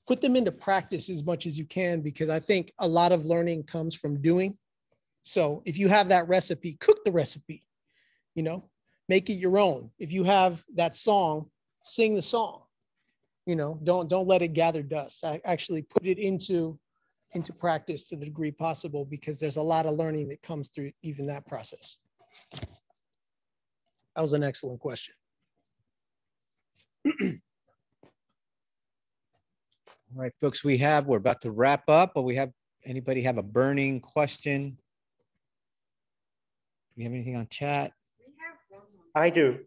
put them into practice as much as you can because I think a lot of learning comes from doing. So if you have that recipe, cook the recipe, you know, make it your own. If you have that song, sing the song. You know, don't don't let it gather dust. I actually put it into into practice to the degree possible because there's a lot of learning that comes through even that process. That was an excellent question. (clears throat) All right, folks, we have, we're about to wrap up, but we have, anybody have a burning question? Do we have anything on chat? I do.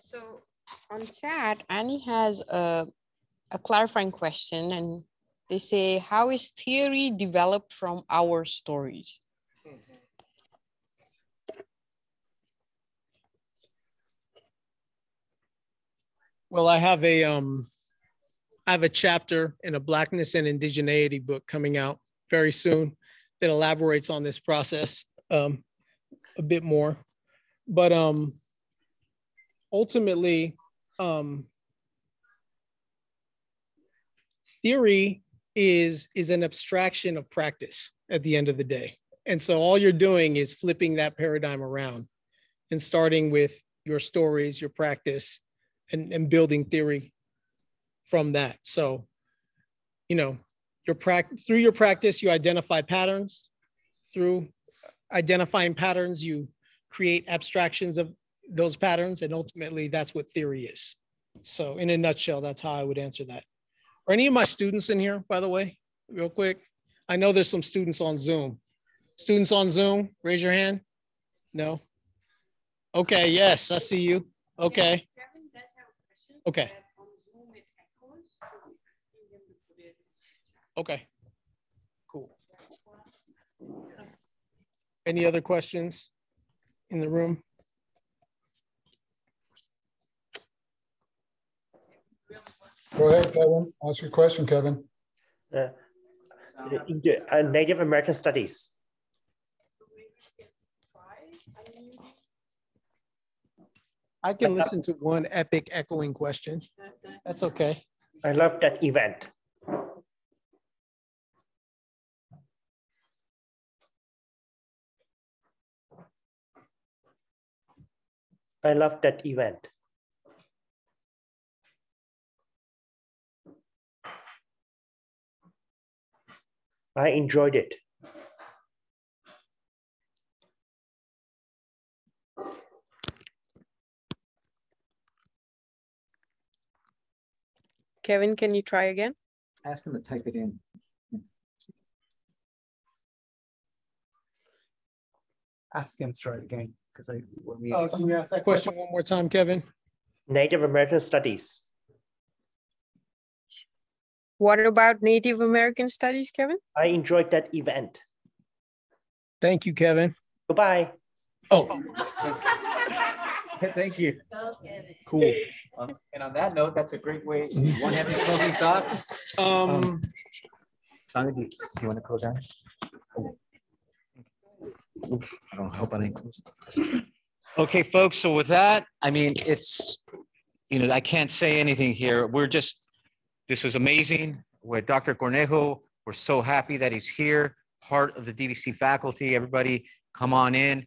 So on chat, Annie has a, a clarifying question and they say, how is theory developed from our stories? Well, I have a um, I have a chapter in a Blackness and Indigeneity book coming out very soon that elaborates on this process um, a bit more. But um, ultimately, um, theory is is an abstraction of practice at the end of the day. And so all you're doing is flipping that paradigm around and starting with your stories, your practice, and, and building theory from that. So, you know, your practice through your practice, you identify patterns. Through identifying patterns, you create abstractions of those patterns, and ultimately that's what theory is. So, in a nutshell, that's how I would answer that. Are any of my students in here, by the way, real quick? I know there's some students on Zoom. Students on Zoom, raise your hand. No? Okay, yes, I see you. Okay. Okay. Okay. Cool. Any other questions in the room? Go ahead, Kevin. Ask your question, Kevin. Uh, uh, Native American Studies. I can listen to one epic echoing question. That's okay. I love that event. I love that event. I enjoyed it. Kevin, can you try again? Ask him to type it in. Ask him to try it again, because I. when we- Oh, can you ask that question one more time, Kevin? Native American Studies. What about Native American studies, Kevin? I enjoyed that event. Thank you, Kevin. Goodbye. Oh, (laughs) Thank you. cool. Um, And on that note, that's a great way. (laughs) One have any closing thoughts? Um, Sandra, do you, do you want to close down? I don't hope I didn't close. Okay, folks, so with that, I mean, it's, you know, I can't say anything here. We're just, this was amazing with Dr. Cornejo. We're so happy that he's here, part of the DVC faculty. Everybody come on in,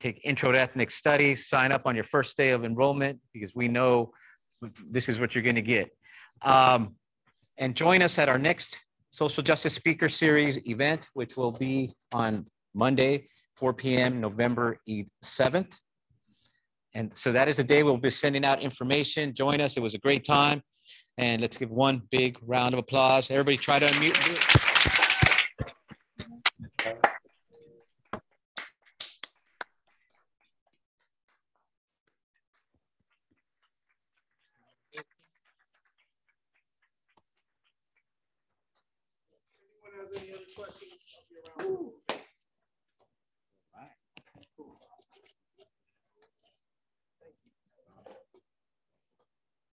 take intro to ethnic studies, sign up on your first day of enrollment because we know this is what you're going to get. Um, and join us at our next Social Justice Speaker Series event, which will be on Monday, 4 p.m., November 7th. And so that is the day we'll be sending out information. Join us. It was a great time. And let's give one big round of applause. Everybody try to unmute.